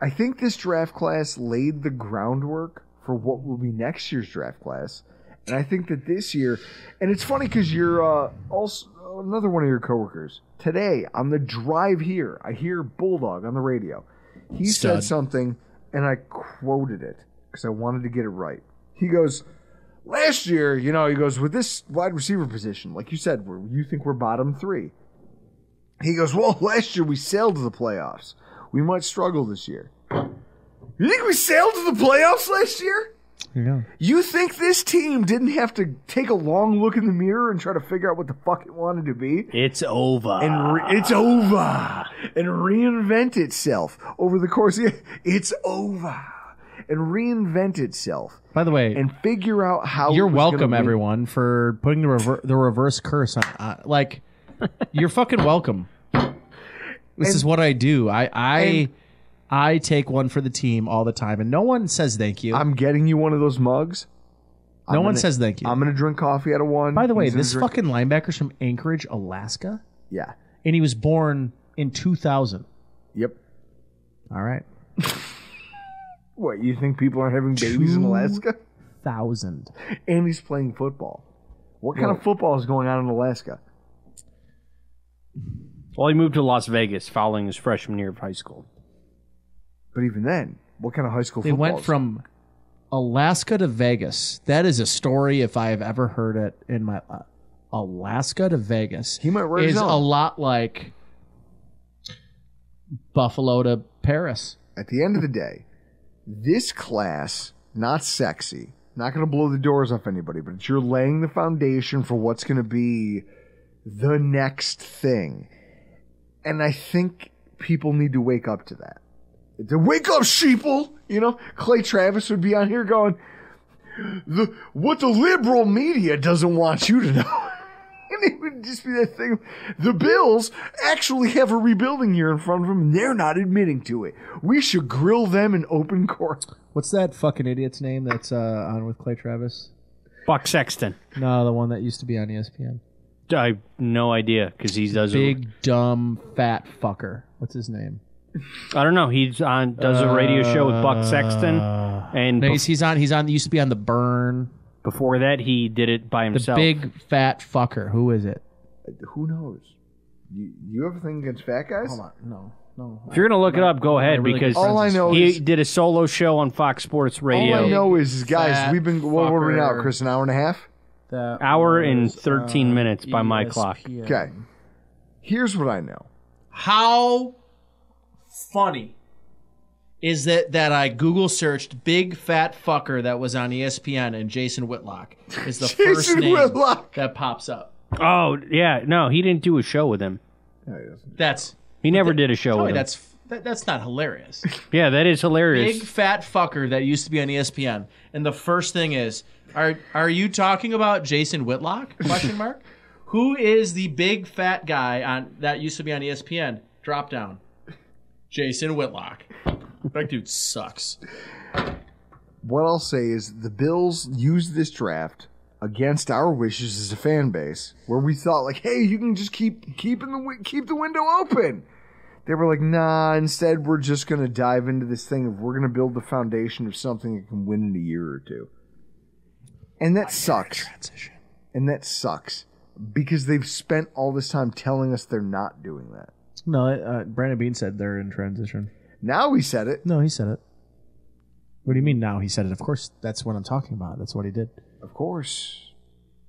I think this draft class laid the groundwork for what will be next year's draft class. And I think that this year, and it's funny because you're uh, also another one of your coworkers today on the drive here. I hear Bulldog on the radio. He said something, and I quoted it because I wanted to get it right. He goes, "Last year, you know, he goes with this wide receiver position, like you said, where you think we're bottom three. He goes, well, last year we sailed to the playoffs. We might struggle this year. You think we sailed to the playoffs last year? Yeah. You think this team didn't have to take a long look in the mirror and try to figure out what the fuck it wanted to be? It's over. And re- it's over. And reinvent itself over the course of It's over. And reinvent itself. By the way, And figure out how you're it was gonna welcome, everyone, for putting the rever- the reverse curse on. Uh, like, you're fucking welcome. This is what I do. I I And- I take one for the team all the time, and no one says thank you. I'm getting you one of those mugs. no I'm one gonna- says thank you. I'm going to drink coffee out of one. By the way, He's gonna this drink- fucking linebacker's from Anchorage, Alaska, Yeah. and he was born in 2000. Yep. All right, What, you think people aren't having babies in Two- Alaska? thousand. And he's playing football. What kind of football is going on in Alaska? well, he moved to Las Vegas following his freshman year of high school. But even then, what kind of high school They football? went is- from Alaska to Vegas. That is a story if I have ever heard it in my uh, Alaska to Vegas. He might write his is own. a lot like Buffalo to Paris. At the end of the day, this class, not sexy, not going to blow the doors off anybody, but you're laying the foundation for what's going to be the next thing. And I think people need to wake up to that. To wake up, sheeple! You know, Clay Travis would be on here going, the what the liberal media doesn't want you to know. and it would just be that thing. The Bills actually have a rebuilding year in front of them, and they're not admitting to it. We should grill them in open court. What's that fucking idiot's name that's uh, on with Clay Travis? Buck Sexton. No, the one that used to be on ESPN. I have no idea because he does. Big dumb fat fucker. What's his name? A, I don't know. He's on does a radio show with Buck Sexton, and No, he's, he's on. He's on. He used to be on the Burn. before that he did it by The himself. big fat fucker. Who is it? Who knows? You, you have a thing against fat guys? Hold on. No. No. If you're gonna look it up, go ahead really because friends All I is- know he is did a solo show on Fox Sports Radio. all Radio. I know is, is guys, fat we've been what were we now, fucker. Chris? An hour and a half. That Hour and was, 13 uh, minutes by my clock. ESPN. Okay. Here's what I know. How funny is that that I Google searched big fat fucker that was on ESPN and Jason Whitlock is the first Jason name Whitlock. that pops up. Oh yeah, no, he didn't do a show with him. That's He never did a show Joey, with him. that's that, that's not hilarious. yeah, that is hilarious. big fat fucker that used to be on ESPN, and the first thing is, are are you talking about Jason Whitlock? Question mark. Who is the big fat guy on that used to be on ESPN? Drop down. Jason Whitlock. That dude sucks. What I'll say is the Bills used this draft against our wishes as a fan base, where we thought like, hey, you can just keep keeping the keep the window open. They were like, nah. Instead, we're just gonna dive into this thing. Of we're gonna build the foundation of something that can win in a year or two. And that sucks. And that sucks because they've spent all this time telling us they're not doing that. No, uh, Brandon Beane said they're in transition. Now we said it. No, he said it. What do you mean now he said it? Of course, that's what I'm talking about. That's what he did. Of course.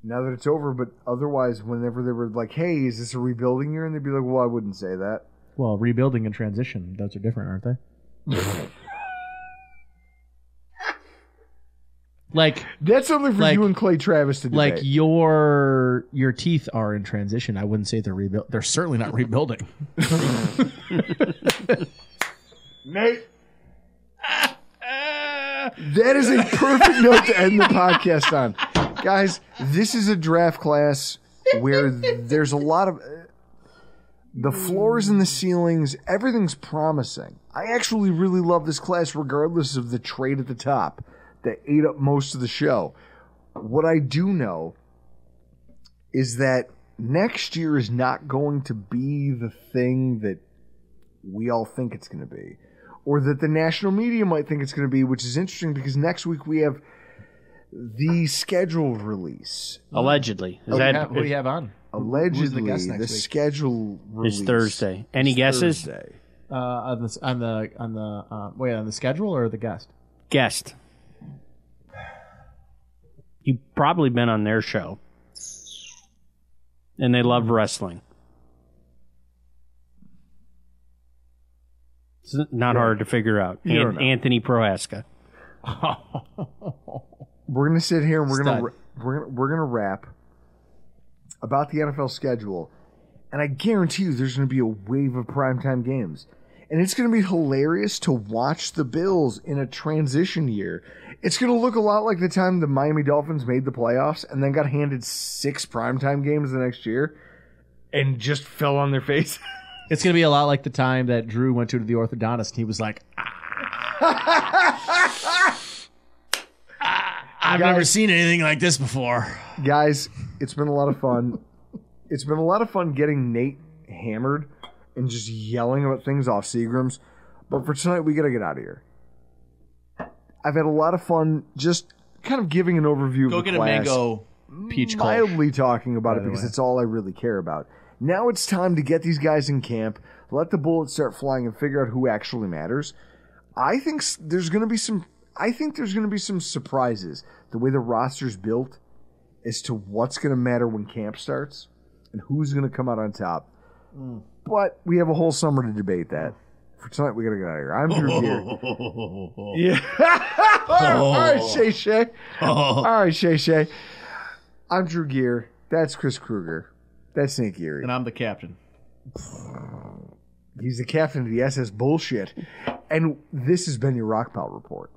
Now that it's over, but otherwise, whenever they were like, "Hey, is this a rebuilding year?" and they'd be like, "Well, I wouldn't say that." Well, rebuilding and transition, those are different, aren't they? like That's something for Like- you and Clay Travis to debate. like your your teeth are in transition. I wouldn't say they're rebuild. They're certainly not rebuilding. Nate. that is a perfect note to end the podcast on, guys. This is a draft class where there's a lot of the floors and the ceilings. Everything's promising. I actually really love this class, regardless of the trade at the top that ate up most of the show. What I do know is that next year is not going to be the thing that we all think it's going to be, or that the national media might think it's going to be, which is interesting because next week we have the scheduled release. Allegedly, is Who that you who do you have on? Allegedly, guest the, next week? schedule release is Thursday? Any is guesses? Thursday. Uh, on the on the on the uh, wait on the schedule or the guest? Guest. You've probably been on their show, and they love wrestling. It's not hard to figure out. You An- Anthony Prohaska. We're gonna sit here and we're gonna we're gonna we're gonna rap about the NFL schedule, and I guarantee you, there's gonna be a wave of primetime games, and it's gonna be hilarious to watch the Bills in a transition year. It's gonna look a lot like the time the Miami Dolphins made the playoffs and then got handed six primetime games the next year, and just fell on their face. It's gonna be a lot like the time that Drew went to the orthodontist. and He was like, ah. "I've never seen anything like this before." guys, it's been a lot of fun. It's been a lot of fun getting Nate hammered and just yelling about things off Seagrams. But for tonight, we got to get out of here. I've had a lot of fun just kind of giving an overview Go of the get a mango peach cold. mildly talking about it because way. it's all I really care about. Now it's time to get these guys in camp, let the bullets start flying, and figure out who actually matters. I think there's going to be some. I think there's going to be some surprises the way the roster's built as to what's going to matter when camp starts and who's going to come out on top. Hmm. But we have a whole summer to debate that. For tonight, we got to get out of here. I'm Drew Gear. Yeah. all right, oh. Shay Shay. Oh. All right, Shay Shay. I'm Drew Gear. That's Chris Kruger. That's Nick Erie. And I'm the captain. He's the captain of the SS bullshit. And this has been your Rockpile Report.